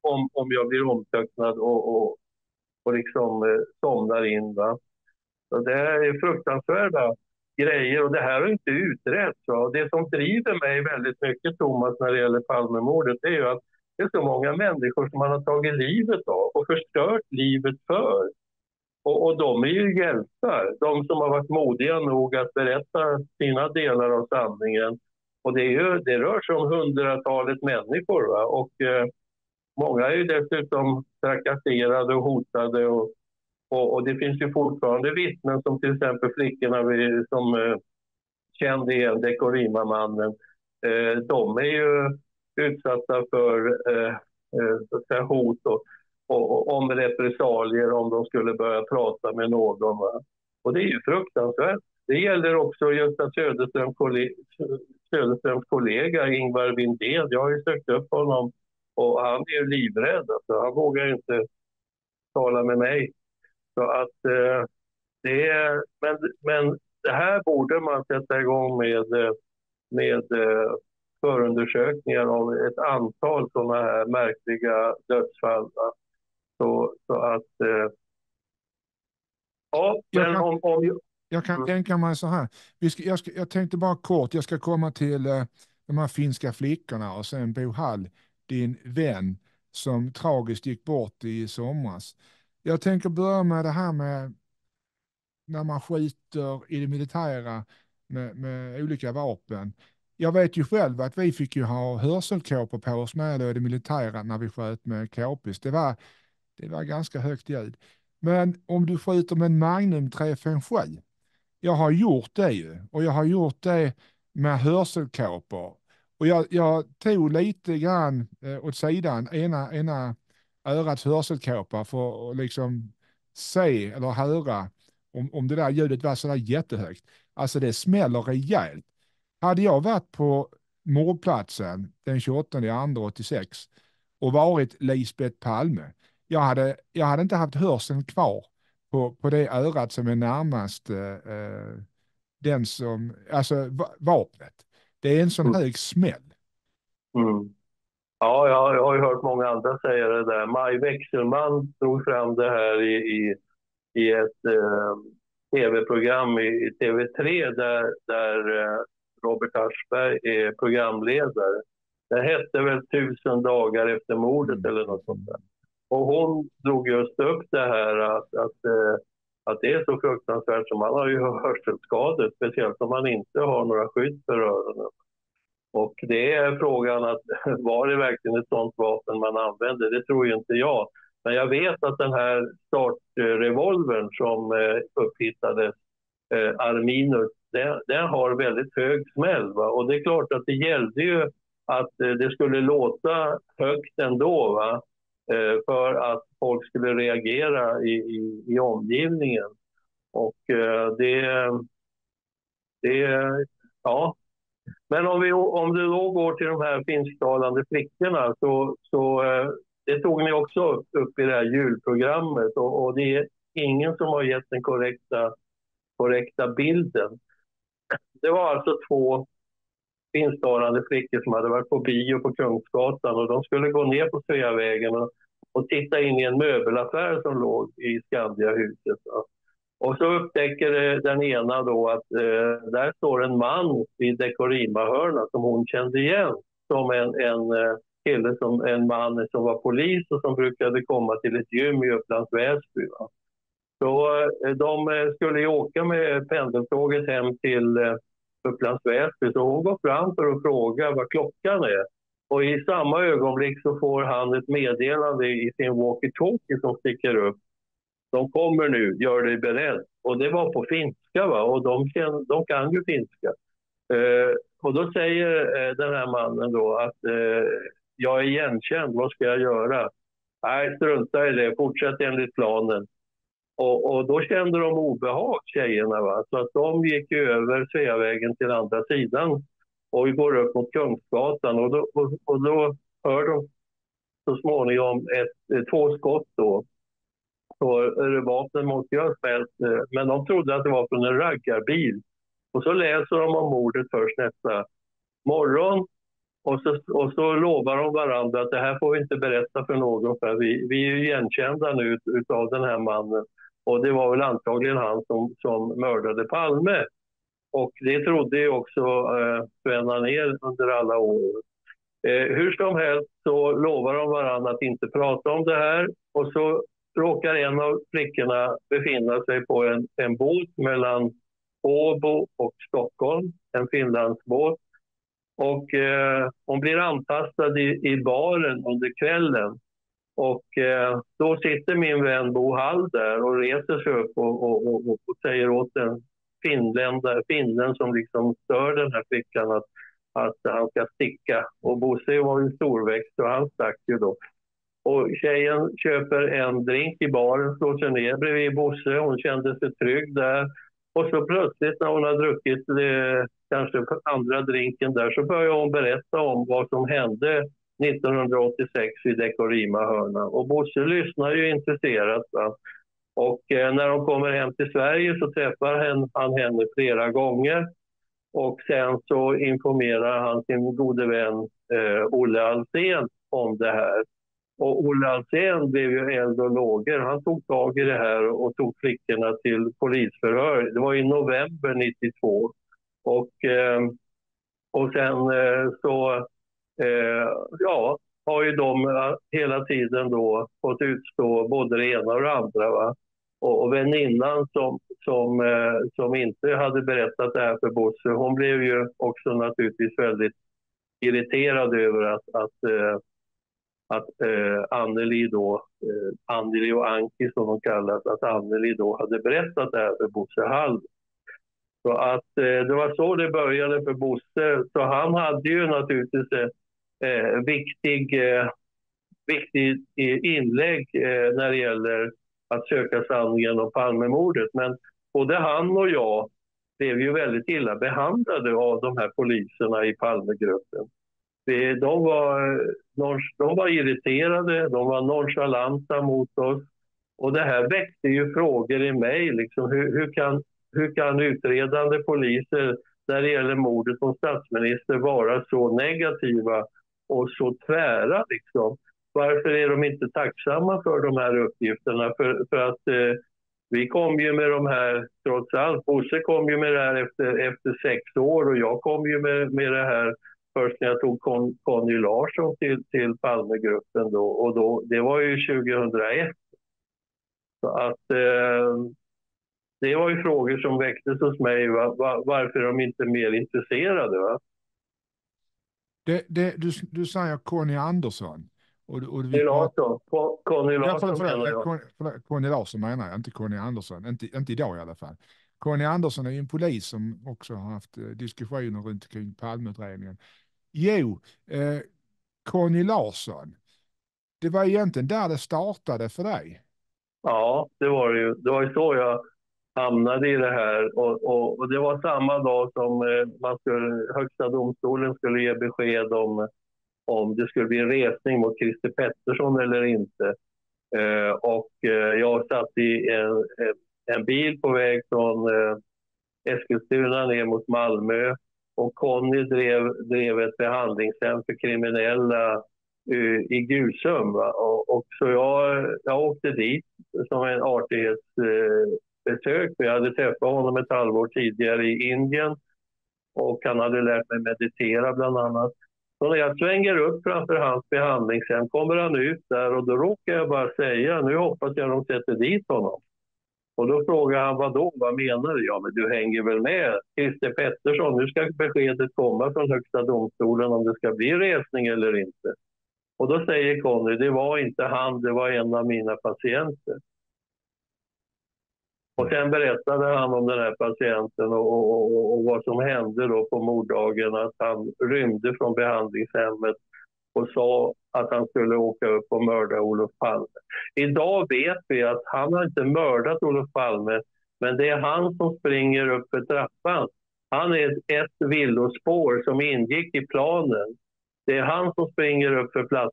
om, om jag blir omtöcknad och, och, och liksom eh, somnar in. Va? Så det är fruktansvärda grejer och det här har inte utretts. Va? Det som driver mig väldigt mycket, Thomas, när det gäller Palmemordet, det är ju att det är så många människor som man har tagit livet av och förstört livet för. Och, och de är ju hjältar, de som har varit modiga nog att berätta sina delar av sanningen. Och det, är ju, det rör sig om hundratalet människor. Va? Och eh, många är ju dessutom trakasserade och hotade. Och, och, och, det finns ju fortfarande vittnen som till exempel flickorna vid, som eh, kände igen Dekorima-mannen. Eh, de är ju utsatta för eh, eh, hot och, om repressalier om de skulle börja prata med någon. Va? Och det är ju fruktansvärt. Det gäller också Gösta Söderström, Söderströms kollega Ingvar Windén. Jag har ju sökt upp honom och han är ju livrädd. Alltså. Han vågar inte tala med mig. Så att eh, det är, men, men det här borde man sätta igång med, med eh, förundersökningar om ett antal sådana här märkliga dödsfall. Va? Så, så att... Eh, ja, men kan, om, om... Jag kan mm. tänka mig så här. Vi ska, jag, ska, jag tänkte bara kort, jag ska komma till eh, de här finska flickorna och sen Bo Hall, din vän, som tragiskt gick bort i somras. Jag tänker börja med det här med när man skjuter i det militära med, med olika vapen. Jag vet ju själv att vi fick ju ha hörselkåpor på oss med det militära när vi sköt med k-pist. Det var, det var ganska högt ljud. Men om du skjuter med en Magnum 357, jag har gjort det ju och jag har gjort det med hörselkåpor. Och jag, jag tog lite grann eh, åt sidan ena, ena örats hörselkåpa för att liksom se eller höra om, om det där ljudet var sådär jättehögt. Alltså det smäller rejält. Hade jag varit på mordplatsen den 28 2 86 och varit Lisbeth Palme, jag hade, jag hade inte haft hörseln kvar på, på det örat som är närmast eh, den som, alltså vapnet. Det är en sån mm. hög smäll. Mm. Ja, jag har ju hört många andra säga det där. Maj Wechselman drog fram det här i, i, i ett eh, tv-program i, i, TV3 där, där eh, Robert Aschberg är programledare. Det hette väl Tusen dagar efter mordet eller något sånt där. Och hon drog just upp det här att, att, eh, att det är så fruktansvärt som man har ju hörselskador, speciellt om man inte har några skydd för öronen. Och det är frågan att var det verkligen ett sånt vapen man använde? Det tror ju inte jag. Men jag vet att den här startrevolvern som eh, upphittades, eh, Arminus, den, den, har väldigt hög smäll. Va? Och det är klart att det gällde ju att eh, det skulle låta högt ändå. Va? Eh, för att folk skulle reagera i, i, i omgivningen. Och eh, det, det, ja, men om, vi, om du då går till de här finsktalande flickorna så, så eh, det tog ni också upp i det här julprogrammet och, och, det är ingen som har gett den korrekta, korrekta bilden. Det var alltså två finsktalande flickor som hade varit på bio på Kungsgatan och de skulle gå ner på Sveavägen och, och titta in i en möbelaffär som låg i Skandiahuset. Och så upptäcker eh, den ena då att eh, där står en man vid Dekorima-hörnan som hon kände igen som en, en eh, kille, som, en man som var polis och som brukade komma till ett gym i Upplands Väsby. Va? Så eh, de eh, skulle ju åka med pendeltåget hem till eh, Upplands Väsby så hon går fram för att fråga vad klockan är. Och i samma ögonblick så får han ett meddelande i sin walkie-talkie som sticker upp de kommer nu, gör dig beredd. Och det var på finska va? och de, kan, de kan ju finska. Eh, och då säger eh, den här mannen då att eh, jag är igenkänd, vad ska jag göra? Nej, strunta i det, fortsätt enligt planen. Och, och då kände de obehag, tjejerna. Va? Så att de gick över Sveavägen till andra sidan och går upp mot Kungsgatan. Och då, och, och då hör de så småningom ett, eh, två skott då så vapnen måste ju ha smält, men de trodde att det var från en raggarbil. Och så läser de om mordet först nästa morgon och så, och så lovar de varandra att det här får vi inte berätta för någon för vi, vi är ju igenkända nu av den här mannen. Och det var väl antagligen han som, som mördade Palme. Och det trodde ju också eh, Sven Anér under alla år. Eh, hur som helst så lovar de varandra att inte prata om det här och så råkar en av flickorna befinna sig på en, en båt mellan Åbo och Stockholm, en Finlandsbåt. Och eh, hon blir antastad i, i baren under kvällen. Och eh, då sitter min vän Bo Hall där och reser sig upp och, och, och, och säger åt en finländare, finnen som liksom stör den här flickan att, att han ska sticka. Och Bosse var ju storväxt och han stack ju då. Och tjejen köper en drink i baren, slår sig ner bredvid Bosse. Hon kände sig trygg där. Och så plötsligt när hon har druckit eh, kanske andra drinken där så börjar hon berätta om vad som hände 1986 i Dekorima hörna. Och Bosse lyssnar ju intresserat. Va? Och eh, när de kommer hem till Sverige så träffar han, han henne flera gånger. Och sen så informerar han sin gode vän eh, Olle Alsén om det här. Och Olle Alsén blev ju eld och lågor. Han tog tag i det här och tog flickorna till polisförhör. Det var i november 92. Och, eh, och sen eh, så eh, ja, har ju de eh, hela tiden då fått utstå både det ena och det andra. Va? Och, och väninnan som, som, eh, som inte hade berättat det här för Bosse, hon blev ju också naturligtvis väldigt irriterad över att, att, eh, att eh, Anneli då, eh, Anneli och Anki som de kallas, att Anneli då hade berättat det här för Bosse Hall. Så att eh, det var så det började för Bosse. Så han hade ju naturligtvis ett eh, viktig, eh, viktig eh, inlägg eh, när det gäller att söka sanningen om Palmemordet. Men både han och jag blev ju väldigt illa behandlade av de här poliserna i Palmegruppen. De var, eh, de var irriterade, de var nonchalanta mot oss. Och det här väckte ju frågor i mig. Liksom, hur, hur, kan, hur kan utredande poliser när det gäller mordet på statsminister vara så negativa och så tvära? Liksom? Varför är de inte tacksamma för de här uppgifterna? För, för att eh, vi kom ju med de här, trots allt, Bosse kom ju med det här efter, efter sex år och jag kom ju med, med det här först när jag tog Con, Conny Larsson till, till Palmegruppen då och då, det var ju 2001. Så att eh, det var ju frågor som väcktes hos mig, va, va, varför de inte är mer intresserade. Va? Det, det, du, du säger Conny Andersson. Och, och vi Larsson. Conny Larsson ja, förlåt, förlåt, förlåt, Conny Larsson menar jag, inte Conny Andersson. Inte, inte idag i alla fall. Conny Andersson är ju en polis som också har haft eh, diskussioner runt kring Palmeutredningen. Jo, eh, Conny Larsson. Det var egentligen där det startade för dig. Ja, det var det ju. Det var ju så jag hamnade i det här. Och, och, och det var samma dag som eh, man skulle, Högsta domstolen skulle ge besked om om det skulle bli en resning mot Christer Pettersson eller inte. Eh, och eh, jag satt i en, en, bil på väg från eh, Eskilstuna ner mot Malmö och Conny drev, drev ett behandlingshem för kriminella eh, i Gusum. Och, och, så jag, jag åkte dit som en artighets besök. jag hade träffat honom ett halvår tidigare i Indien och han hade lärt mig meditera bland annat. Så när jag svänger upp framför hans behandlingshem kommer han ut där och då råkar jag bara säga nu hoppas jag de sätter dit honom. Och då frågar han vad då, vad menar du? Ja men du hänger väl med Christer Pettersson, nu ska beskedet komma från Högsta domstolen om det ska bli resning eller inte. Och då säger Conny, det var inte han, det var en av mina patienter. Och sen berättade han om den här patienten och, och, och, och, vad som hände då på morddagen, att han rymde från behandlingshemmet och sa att han skulle åka upp och mörda Olof Palme. Idag vet vi att han har inte mördat Olof Palme, men det är han som springer upp för trappan. Han är ett villospår som ingick i planen. Det är han som springer upp för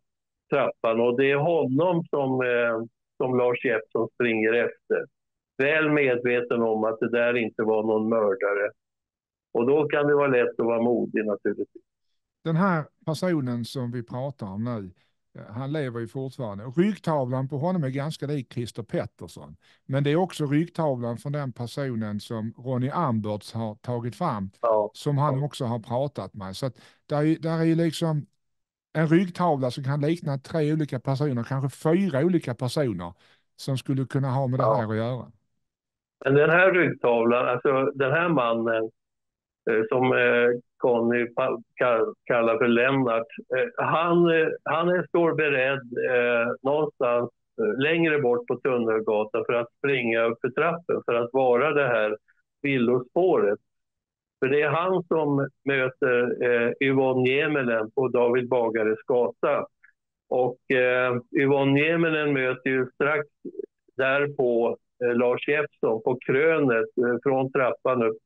trappan och det är honom som, eh, som Lars Jeppsson springer efter väl medveten om att det där inte var någon mördare. Och då kan det vara lätt att vara modig naturligtvis. Den här personen som vi pratar om nu, eh, han lever ju fortfarande. Ryggtavlan på honom är ganska lik Christer Pettersson. Men det är också ryggtavlan från den personen som Ronny Amberts har tagit fram, ja. som han också har pratat med. Så att där, är, där är ju liksom en ryggtavla som kan likna tre olika personer, kanske fyra olika personer som skulle kunna ha med det här att göra. Men den här ryggtavlan, alltså den här mannen eh, som eh, Conny kallar för Lennart, eh, han, eh, han är, står beredd eh, någonstans eh, längre bort på Tunnelgatan för att springa upp för trappen för att vara det här villospåret. För det är han som möter eh, Yvonne Niemelen på David Bagares gata. Och eh, Yvonne Niemelen möter ju strax därpå Eh, Lars Jeppsson på krönet eh, från trappan upp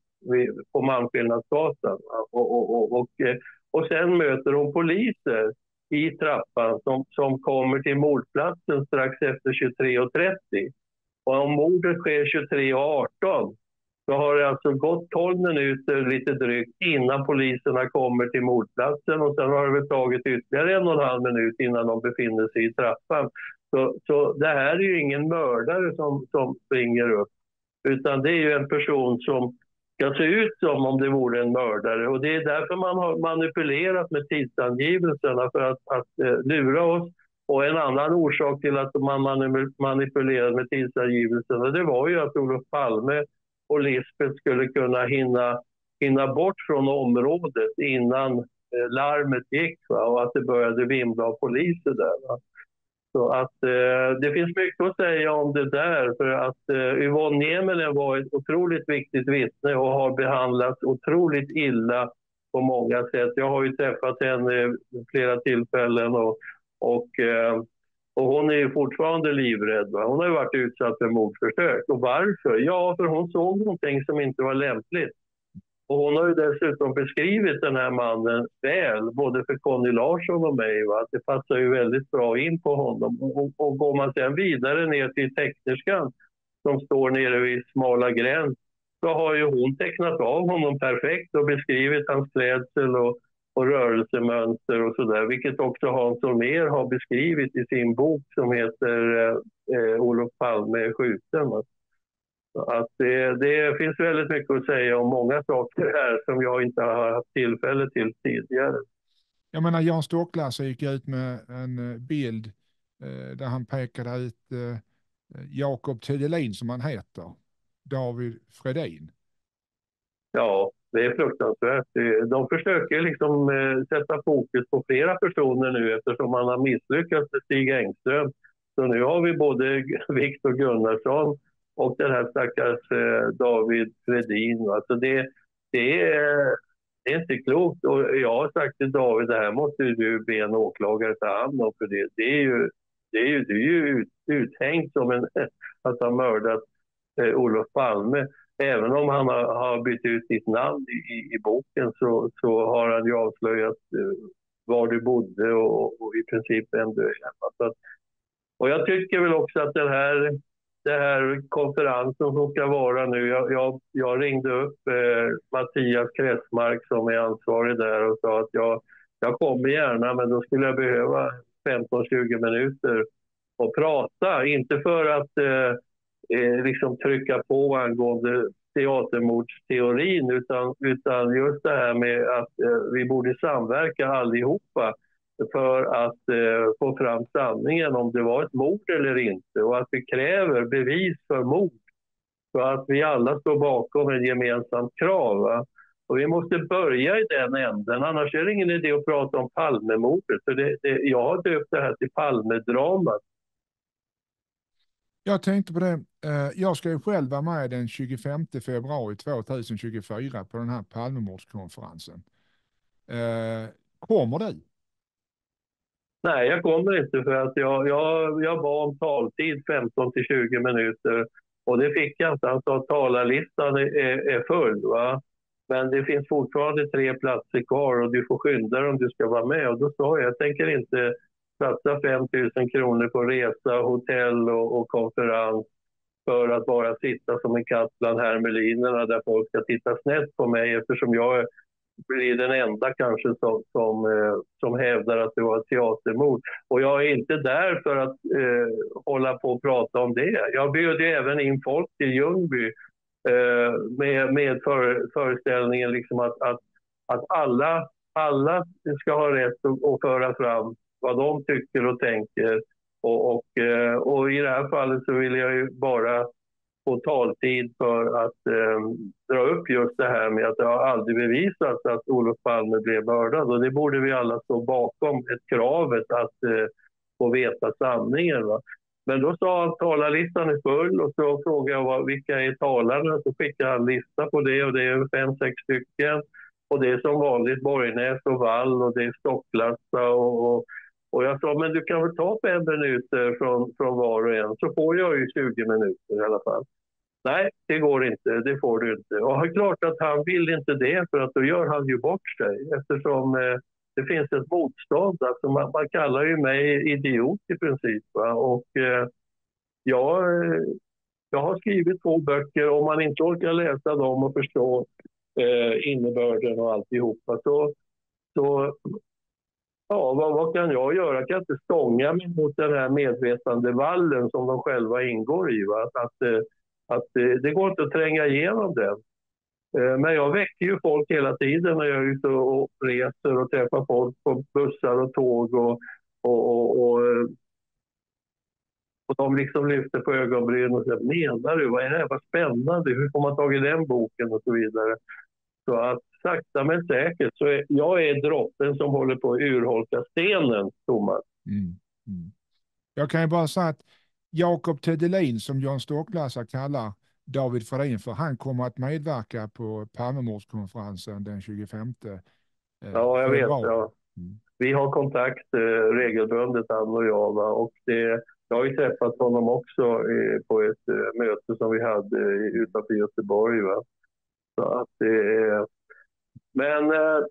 på Malmskillnadsgatan. Och, och, och, och, eh, och sen möter hon poliser i trappan som, som kommer till mordplatsen strax efter 23.30. Och om mordet sker 23.18 så har det alltså gått 12 minuter lite drygt innan poliserna kommer till mordplatsen och sen har det väl tagit ytterligare en och en halv minut innan de befinner sig i trappan. Så, så det här är ju ingen mördare som, som springer upp, utan det är ju en person som ska se ut som om det vore en mördare. Och det är därför man har manipulerat med tidsangivelserna för att, att eh, lura oss Och en annan orsak till att man manipulerade med tidsangivelserna det var ju att Olof Palme och Lisbeth skulle kunna hinna, hinna bort från området innan eh, larmet gick va? och att det började vimla av poliser där. Va? Så att eh, det finns mycket att säga om det där för att eh, Yvonne Nieminen var ett otroligt viktigt vittne och har behandlats otroligt illa på många sätt. Jag har ju träffat henne flera tillfällen och, och, eh, och hon är ju fortfarande livrädd. Va? Hon har ju varit utsatt för mordförsök. Och varför? Ja, för hon såg någonting som inte var lämpligt. Och hon har ju dessutom beskrivit den här mannen väl, både för Conny Larsson och mig. Va? Det passar ju väldigt bra in på honom. Och, och går man sen vidare ner till tecknerskan som står nere vid smala gräns så har ju hon tecknat av honom perfekt och beskrivit hans klädsel och, och rörelsemönster och sådär, vilket också Hans Holmér har beskrivit i sin bok som heter eh, eh Olof Palme skjuten. Att det, det, finns väldigt mycket att säga om många saker här som jag inte har haft tillfälle till tidigare. Jag menar, Jan Stocklass gick ut med en eh, bild eh, där han pekade ut eh, Jakob Tedelin som han heter, David Fredin. Ja, det är fruktansvärt. De försöker liksom eh, sätta fokus på flera personer nu eftersom man har misslyckats med Stig Engström. Så nu har vi både Viktor Gunnarsson och den här stackars eh, David Fredin. Alltså det, det, är, det är inte klokt. Och jag har sagt till David, det här måste du be en åklagare ta hand om. För det, det är ju, det är ju, det är ju ut, uthängt som en, att ha mördat eh, Olof Palme. Även om han har, har bytt ut sitt namn i, i, boken så, så har han ju avslöjat eh, var du bodde och, och, i princip vem du är. Så och jag tycker väl också att den här det här konferensen som ska vara nu. Jag, jag, jag ringde upp eh, Mattias Kressmark som är ansvarig där och sa att jag, jag kommer gärna men då skulle jag behöva 15-20 minuter och prata. Inte för att eh, eh, liksom trycka på angående teatermordsteorin utan, utan just det här med att eh, vi borde samverka allihopa för att eh, få fram sanningen om det var ett mord eller inte och att vi kräver bevis för mord. Så att vi alla står bakom ett gemensamt krav. Va? Och vi måste börja i den änden, annars är det ingen idé att prata om Palmemordet. För det, det, jag har döpt det här till Palmedramat. Jag tänkte på det, eh, jag ska ju själv vara med den 25 februari 2024 på den här Palmemordskonferensen. Eh, kommer du? Nej, jag kommer inte för att jag, jag, jag bad om taltid 15 till 20 minuter och det fick jag inte. Han sa att talarlistan är, är full. Va? Men det finns fortfarande tre platser kvar och du får skynda dig om du ska vara med. Och då sa jag, jag tänker inte satsa 5 000 kronor på resa, hotell och, och konferens för att bara sitta som en katt bland hermelinerna där folk ska titta snett på mig eftersom jag blir den enda kanske som, som, eh, som hävdar att det var ett teatermord. Och jag är inte där för att eh, hålla på och prata om det. Jag bjöd ju även in folk till Ljungby eh, med, med för, föreställningen liksom att, att, att alla, alla ska ha rätt att, att föra fram vad de tycker och tänker. Och, och, eh, och i det här fallet så vill jag ju bara få taltid för att eh, dra upp just det här med att det har aldrig bevisats att Olof Palme blev mördad. Och det borde vi alla stå bakom, ett kravet att eh, få veta sanningen. Va? Men då sa han att talarlistan är full och så frågade jag vad, vilka är talarna. Så skickade han en lista på det och det är fem, sex stycken. Och det är som vanligt Borgnäs och Wall och det är Stocklassa och, och och jag sa, men du kan väl ta fem minuter från, från var och en så får jag ju 20 minuter i alla fall. Nej, det går inte, det får du inte. Och det är klart att han vill inte det för att då gör han ju bort sig eftersom eh, det finns ett motstånd. Alltså man, man kallar ju mig idiot i princip. Va? Och eh, jag, jag har skrivit två böcker. Om man inte orkar läsa dem och förstå eh, innebörden och alltihopa så, så Ja, vad, vad, kan jag göra? Jag kan inte stånga mig mot den här medvetandevallen som de själva ingår i. Va? Att, att eh, eh, det går inte att tränga igenom den. Eh, men jag väcker ju folk hela tiden när jag är ute och reser och träffar folk på bussar och tåg och, Och, och, och, och de liksom lyfter på ögonbrynen och säger, menar du? Vad är det här? Vad spännande! Hur får man tag i den boken? Och så vidare. Så att sakta men säkert så är jag är droppen som håller på att urholka stenen, Thomas. Mm. Mm. Jag kan ju bara säga att Jakob Tedelin, som John Stocklassa kallar David Fredin för, han kommer att medverka på Palmemordskonferensen den 25. Eh, ja, jag vet. Ja. Mm. Vi har kontakt eh, regelbundet, han och jag. Va? Och det, jag har ju träffat honom också eh, på ett eh, möte som vi hade utanför Göteborg. Va? Så att det Men... Eh,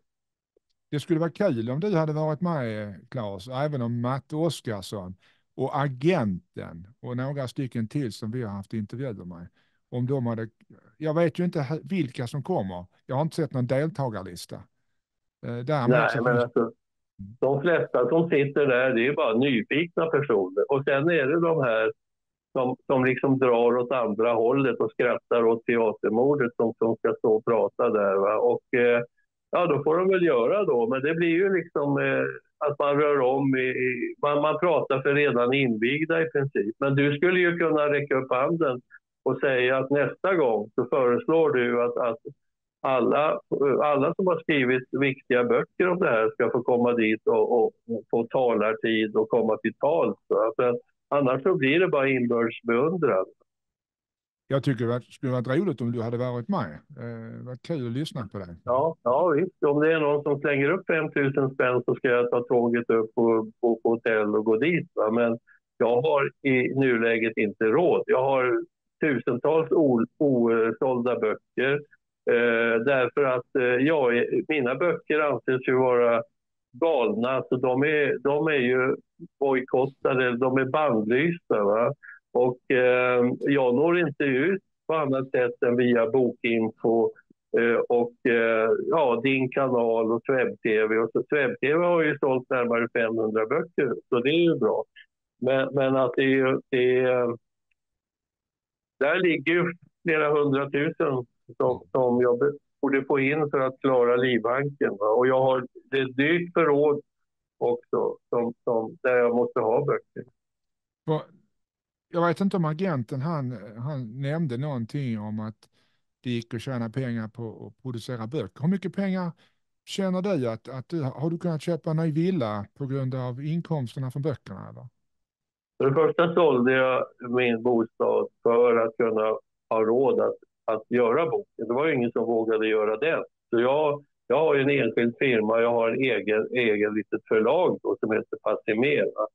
det skulle vara kul om du hade varit med, Claes, även om Matte Oskarsson och agenten och några stycken till som vi har haft intervjuer med. Om de hade, jag vet ju inte vilka som kommer. Jag har inte sett någon deltagarlista. Eh, däremot Nej, men alltså, de flesta som sitter där, det är bara nyfikna personer. Och sen är det de här som, som liksom drar åt andra hållet och skrattar åt teatermordet som, som ska stå och prata där. Va? Och eh, ja, då får de väl göra då. Men det blir ju liksom eh, att man rör om. I, man, man pratar för redan invigda i princip. Men du skulle ju kunna räcka upp handen och säga att nästa gång så föreslår du att, att alla, alla som har skrivit viktiga böcker om det här ska få komma dit och, och, och få talartid och komma till tals. Annars så blir det bara inbördes beundran. Jag tycker det skulle varit roligt om du hade varit med. Eh, var kul att lyssna på dig. Ja, ja visst. Om det är någon som slänger upp 5 000 spänn så ska jag ta tåget upp och bo på hotell och gå dit. Va? Men jag har i nuläget inte råd. Jag har tusentals osålda böcker. Eh, därför att eh, ja, mina böcker anses ju vara galna. Alltså de, är, de är ju bojkottade, de är bannlysta. Va? Och eh, jag når inte ut på annat sätt än via Bokinfo eh, och eh, ja, din kanal och Swebb-TV. Och Swebb-TV har ju sålt närmare 500 böcker, så det är ju bra. Men, men att det är, det är, Där ligger ju flera hundratusen som, som jag borde få in för att klara livhanken. Va? Och jag har det är dyrt förråd också som, som, där jag måste ha böcker jag vet inte om agenten, han, han nämnde någonting om att det gick att tjäna pengar på att producera böcker. Hur mycket pengar känner du att, att du, har du kunnat köpa en ny villa på grund av inkomsterna från böckerna? Eller? För det första sålde jag min bostad för att kunna ha råd att, att göra boken. Det var ju ingen som vågade göra det. Så jag, jag har en enskild firma, jag har en egen, egen litet förlag då, som heter Passimera.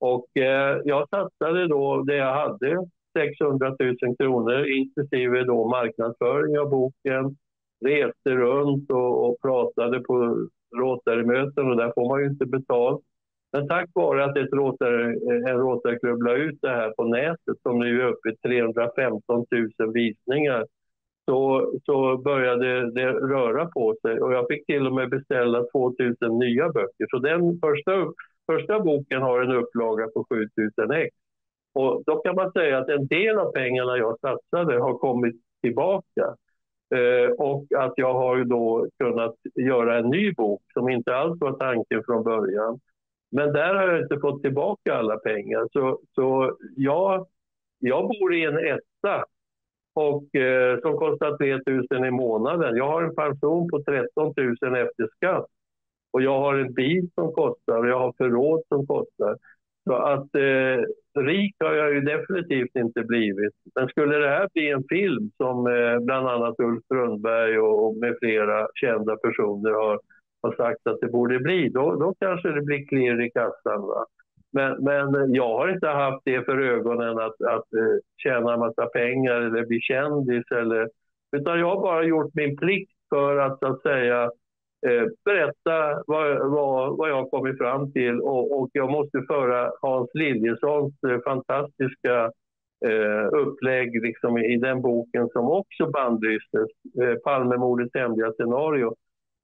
Och eh, jag satsade då det jag hade, 600 000 kronor inklusive då marknadsföring av boken. Reste runt och, och pratade på Rotary-möten och där får man ju inte betalt. Men tack vare att ett Rotary, en Rotaryklubb la ut det här på nätet som nu är uppe i 315 000 visningar så, så började det röra på sig och jag fick till och med beställa 2000 nya böcker. Så den första Första boken har en upplaga på 7000 ex. Och då kan man säga att en del av pengarna jag satsade har kommit tillbaka. Eh, och att jag har då kunnat göra en ny bok som inte alls var tanken från början. Men där har jag inte fått tillbaka alla pengar. Så, så jag, jag bor i en etta och, eh, som kostar 3 000 i månaden. Jag har en pension på 13 000 efter skatt. Och jag har en bil som kostar och jag har förråd som kostar. Så att eh, rik har jag ju definitivt inte blivit. Men skulle det här bli en film som eh, bland annat Ulf Brunnberg och, och med flera kända personer har, har sagt att det borde bli, då, då kanske det blir klirr i kassan. Va? Men, men jag har inte haft det för ögonen att, att uh, tjäna en massa pengar eller bli kändis. Eller, utan jag har bara gjort min plikt för att, så att säga, eh, berätta vad, vad, vad jag kommit fram till och, och jag måste föra Hans Liljessons eh, fantastiska eh, upplägg liksom, i den boken som också bandlystes, eh, Palmemordets hemliga scenario.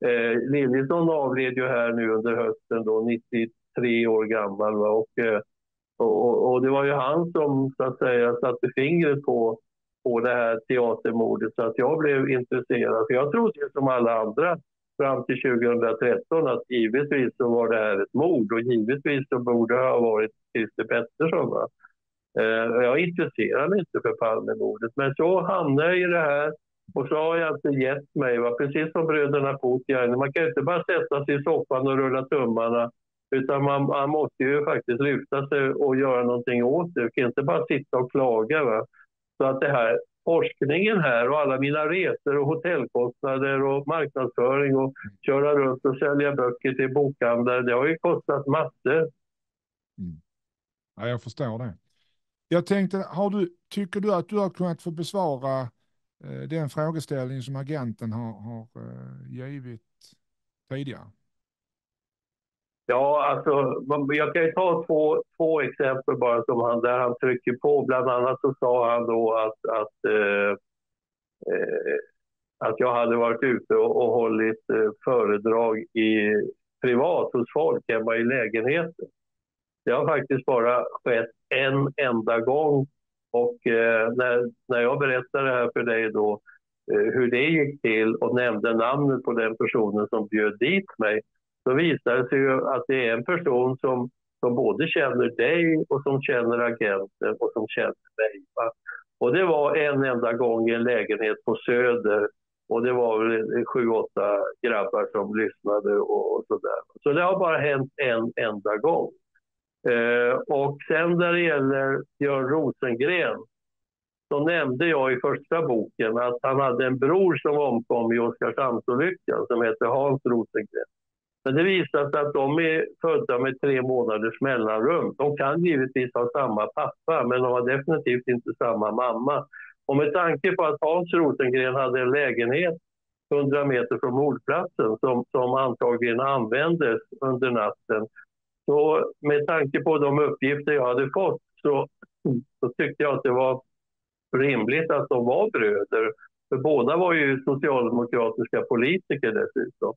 Eh, Liljesson avled ju här nu under hösten, då, 93 år gammal. Va? Och, eh, och, och, det var ju han som så att säga satte fingret på, på det här teatermordet så att jag blev intresserad. För jag trodde ju som alla andra fram till 2013 att givetvis så var det här ett mord och givetvis så borde det ha varit Christer Pettersson. Va? Eh, jag intresserade mig inte för Palmemordet, men så hamnade jag i det här och så har jag inte gett mig. Va? Precis som bröderna Putin. Man kan inte bara sätta sig i soffan och rulla tummarna utan man, man måste ju faktiskt lyfta sig och göra någonting åt det. Man kan inte bara sitta och klaga. Va? Så att det här forskningen här och alla mina resor och hotellkostnader och marknadsföring och köra runt och sälja böcker till bokhandlare, det har ju kostat massor. Mm. Ja, jag förstår det. Jag tänkte, har du, tycker du att du har kunnat få besvara Eh, den frågeställning som agenten har, har eh, givit tidigare? Ja, alltså, jag kan ju ta två, två exempel bara som han, där han trycker på. Bland annat så sa han då att, att, eh, eh att jag hade varit ute och, och hållit föredrag i, privat hos folk hemma i lägenheten. Det har faktiskt bara skett en enda gång. Och eh, när, när jag berättade det här för dig då, eh, hur det gick till och nämnde namnet på den personen som bjöd dit mig, så visade det sig ju att det är en person som, som både känner dig och som känner agenten och som känner mig. Va? Och det var en enda gång i en lägenhet på Söder och det var väl sju, åtta grabbar som lyssnade och, och sådär. Så det har bara hänt en enda gång. Eh, och sen när det gäller Björn Rosengren så nämnde jag i första boken att han hade en bror som omkom i Oskarshamnsolyckan som heter Hans Rosengren. Men det visar sig att de är födda med tre månaders mellanrum. De kan givetvis ha samma pappa, men de har definitivt inte samma mamma. Och med tanke på att Hans Rosengren hade en lägenhet 100 meter från mordplatsen som, som antagligen användes under natten. Så med tanke på de uppgifter jag hade fått så, så tyckte jag att det var rimligt att de var bröder. För båda var ju socialdemokratiska politiker dessutom.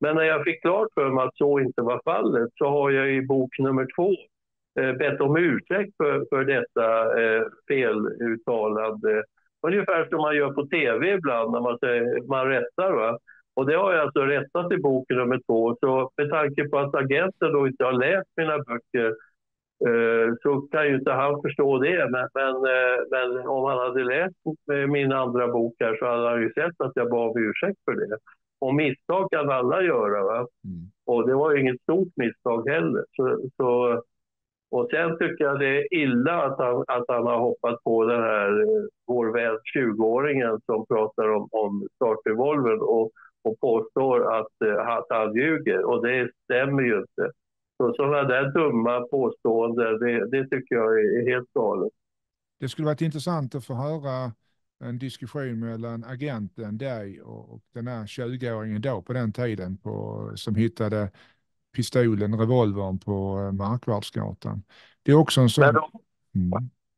Men när jag fick klart för mig att så inte var fallet så har jag i bok nummer två eh, bett om ursäkt för, för detta eh, feluttalande. Ungefär som man gör på tv ibland när man, säger, man rättar. Va? Och det har jag alltså rättat i bok nummer två. Så med tanke på att agenten då inte har läst mina böcker eh, så kan ju inte han förstå det. Men, men, eh, men, om han hade läst min andra bok här så hade han ju sett att jag bad om ursäkt för det. Och misstag kan alla göra. Mm. Och det var ju inget stort misstag heller. Så, så, och sen tycker jag det är illa att han, att han har hoppat på den här, eh, vår vän 20-åringen som pratar om, om startrevolvern och, och påstår att, eh, att han ljuger. Och det stämmer ju inte. Så sådana där dumma påståenden, det, det tycker jag är helt galet. Det skulle varit intressant att få höra en diskussion mellan agenten, dig och, och den här 20-åringen då på den tiden på, som hittade pistolen, revolvern på eh, Markvardsgatan. Det är också en sån... Mm.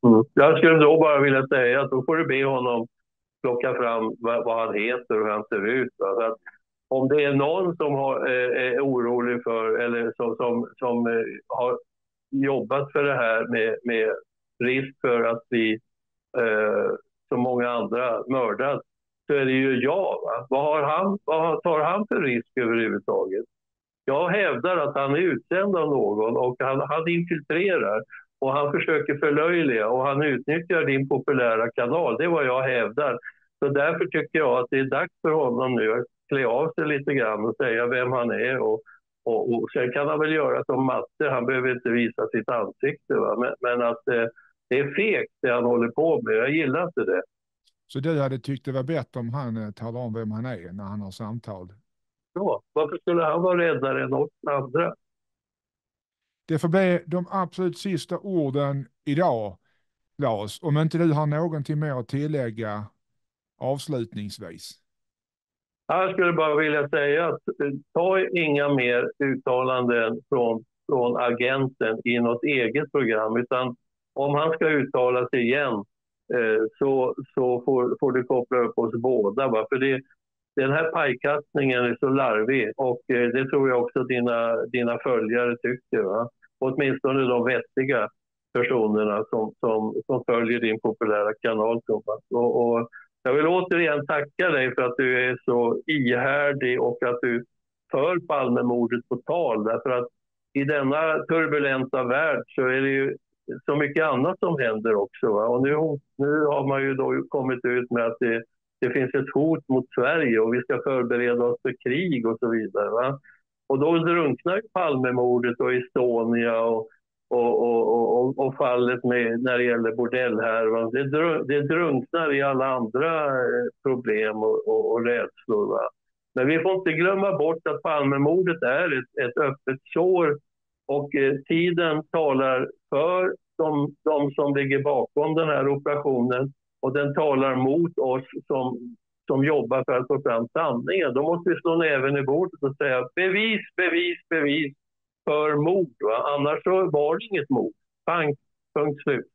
Mm. Jag skulle då bara vilja säga att då får du be honom plocka fram vad, vad han heter och hur han ser ut. Att om det är någon som har, eh, är orolig för eller som, som, som har jobbat för det här med, med risk för att bli eh, som många andra mördad så är det ju jag. Va? Vad, har han, vad tar han för risk överhuvudtaget? Jag hävdar att han är utsänd av någon och han, han infiltrerar och han försöker förlöjliga och han utnyttjar din populära kanal. Det är vad jag hävdar. Så därför tycker jag att det är dags för honom nu att klä av sig lite grann och säga vem han är. Och, och, och sen kan han väl göra som matte, han behöver inte visa sitt ansikte. Va? Men, men att eh, det är fegt det han håller på med. Jag gillar inte det. Så du hade tyckt det var bättre om han eh, talar om vem han är när han har samtal? Ja, varför skulle han vara räddare än oss andra? Det får bli de absolut sista orden idag, Lars. Om inte du har någonting mer att tillägga avslutningsvis. Jag skulle bara vilja säga att eh, ta inga mer uttalanden från, från agenten i något eget program, utan om han ska uttala sig igen eh, så, så får, får du koppla upp oss båda. Va? För det, den här pajkastningen är så larvig och eh, det tror jag också dina, dina följare tycker. Va? Åtminstone de vettiga personerna som, som, som följer din populära kanal. Och, och Jag vill återigen tacka dig för att du är så ihärdig och att du för Palmemordet på tal. Därför att i denna turbulenta värld så är det ju så mycket annat som händer också. Va? Och nu, nu har man ju då kommit ut med att det, det finns ett hot mot Sverige och vi ska förbereda oss för krig och så vidare. Va? Och då drunknar Palmemordet och Estonia och, och, och, och, och fallet med, när det gäller bordellhärvan. Det, det drunknar i alla andra eh, problem och, och, och rädslor. Va? Men vi får inte glömma bort att Palmemordet är ett, ett öppet sår och eh, tiden talar för de, de som ligger bakom den här operationen och den talar mot oss som, som jobbar för att få fram sanningen. Då måste vi slå näven i bordet och säga bevis, bevis, bevis för mord. Va? Annars så var det inget mord. Pang, punkt slut.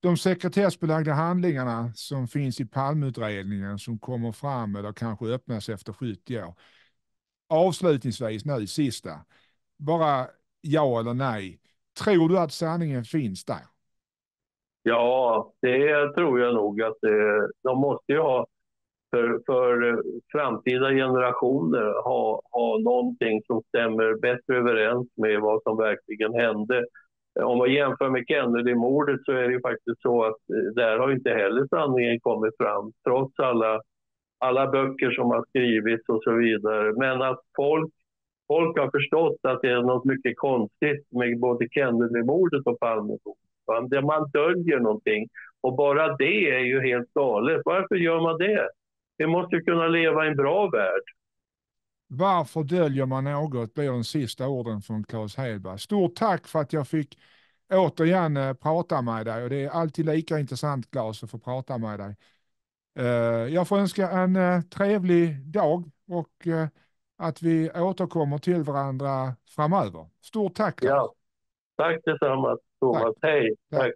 De sekretessbelagda handlingarna som finns i palmutredningen som kommer fram eller kanske öppnas efter 70 år. Avslutningsvis nu, sista. Bara ja eller nej. Tror du att sanningen finns där? Ja, det tror jag nog att eh, de måste ju ha för, för eh, framtida generationer ha, ha någonting som stämmer bättre överens med vad som verkligen hände. Om man jämför med Kennedy-mordet så är det ju faktiskt så att eh, där har inte heller sanningen kommit fram trots alla, alla böcker som har skrivits och så vidare. Men att folk folk har förstått att det är något mycket konstigt med både Kennedy-mordet och Palmemordet. Man döljer någonting och bara det är ju helt galet. Varför gör man det? Vi måste kunna leva i en bra värld. Varför döljer man något blir den sista orden från Claes Hedberg. Stort tack för att jag fick återigen eh, prata med dig och det är alltid lika intressant Claes att få prata med dig. Eh, jag får önska en eh, trevlig dag och att vi återkommer till varandra framöver. Stort tack. Ja, tack detsamma Thomas. Tack. Hej. Tack.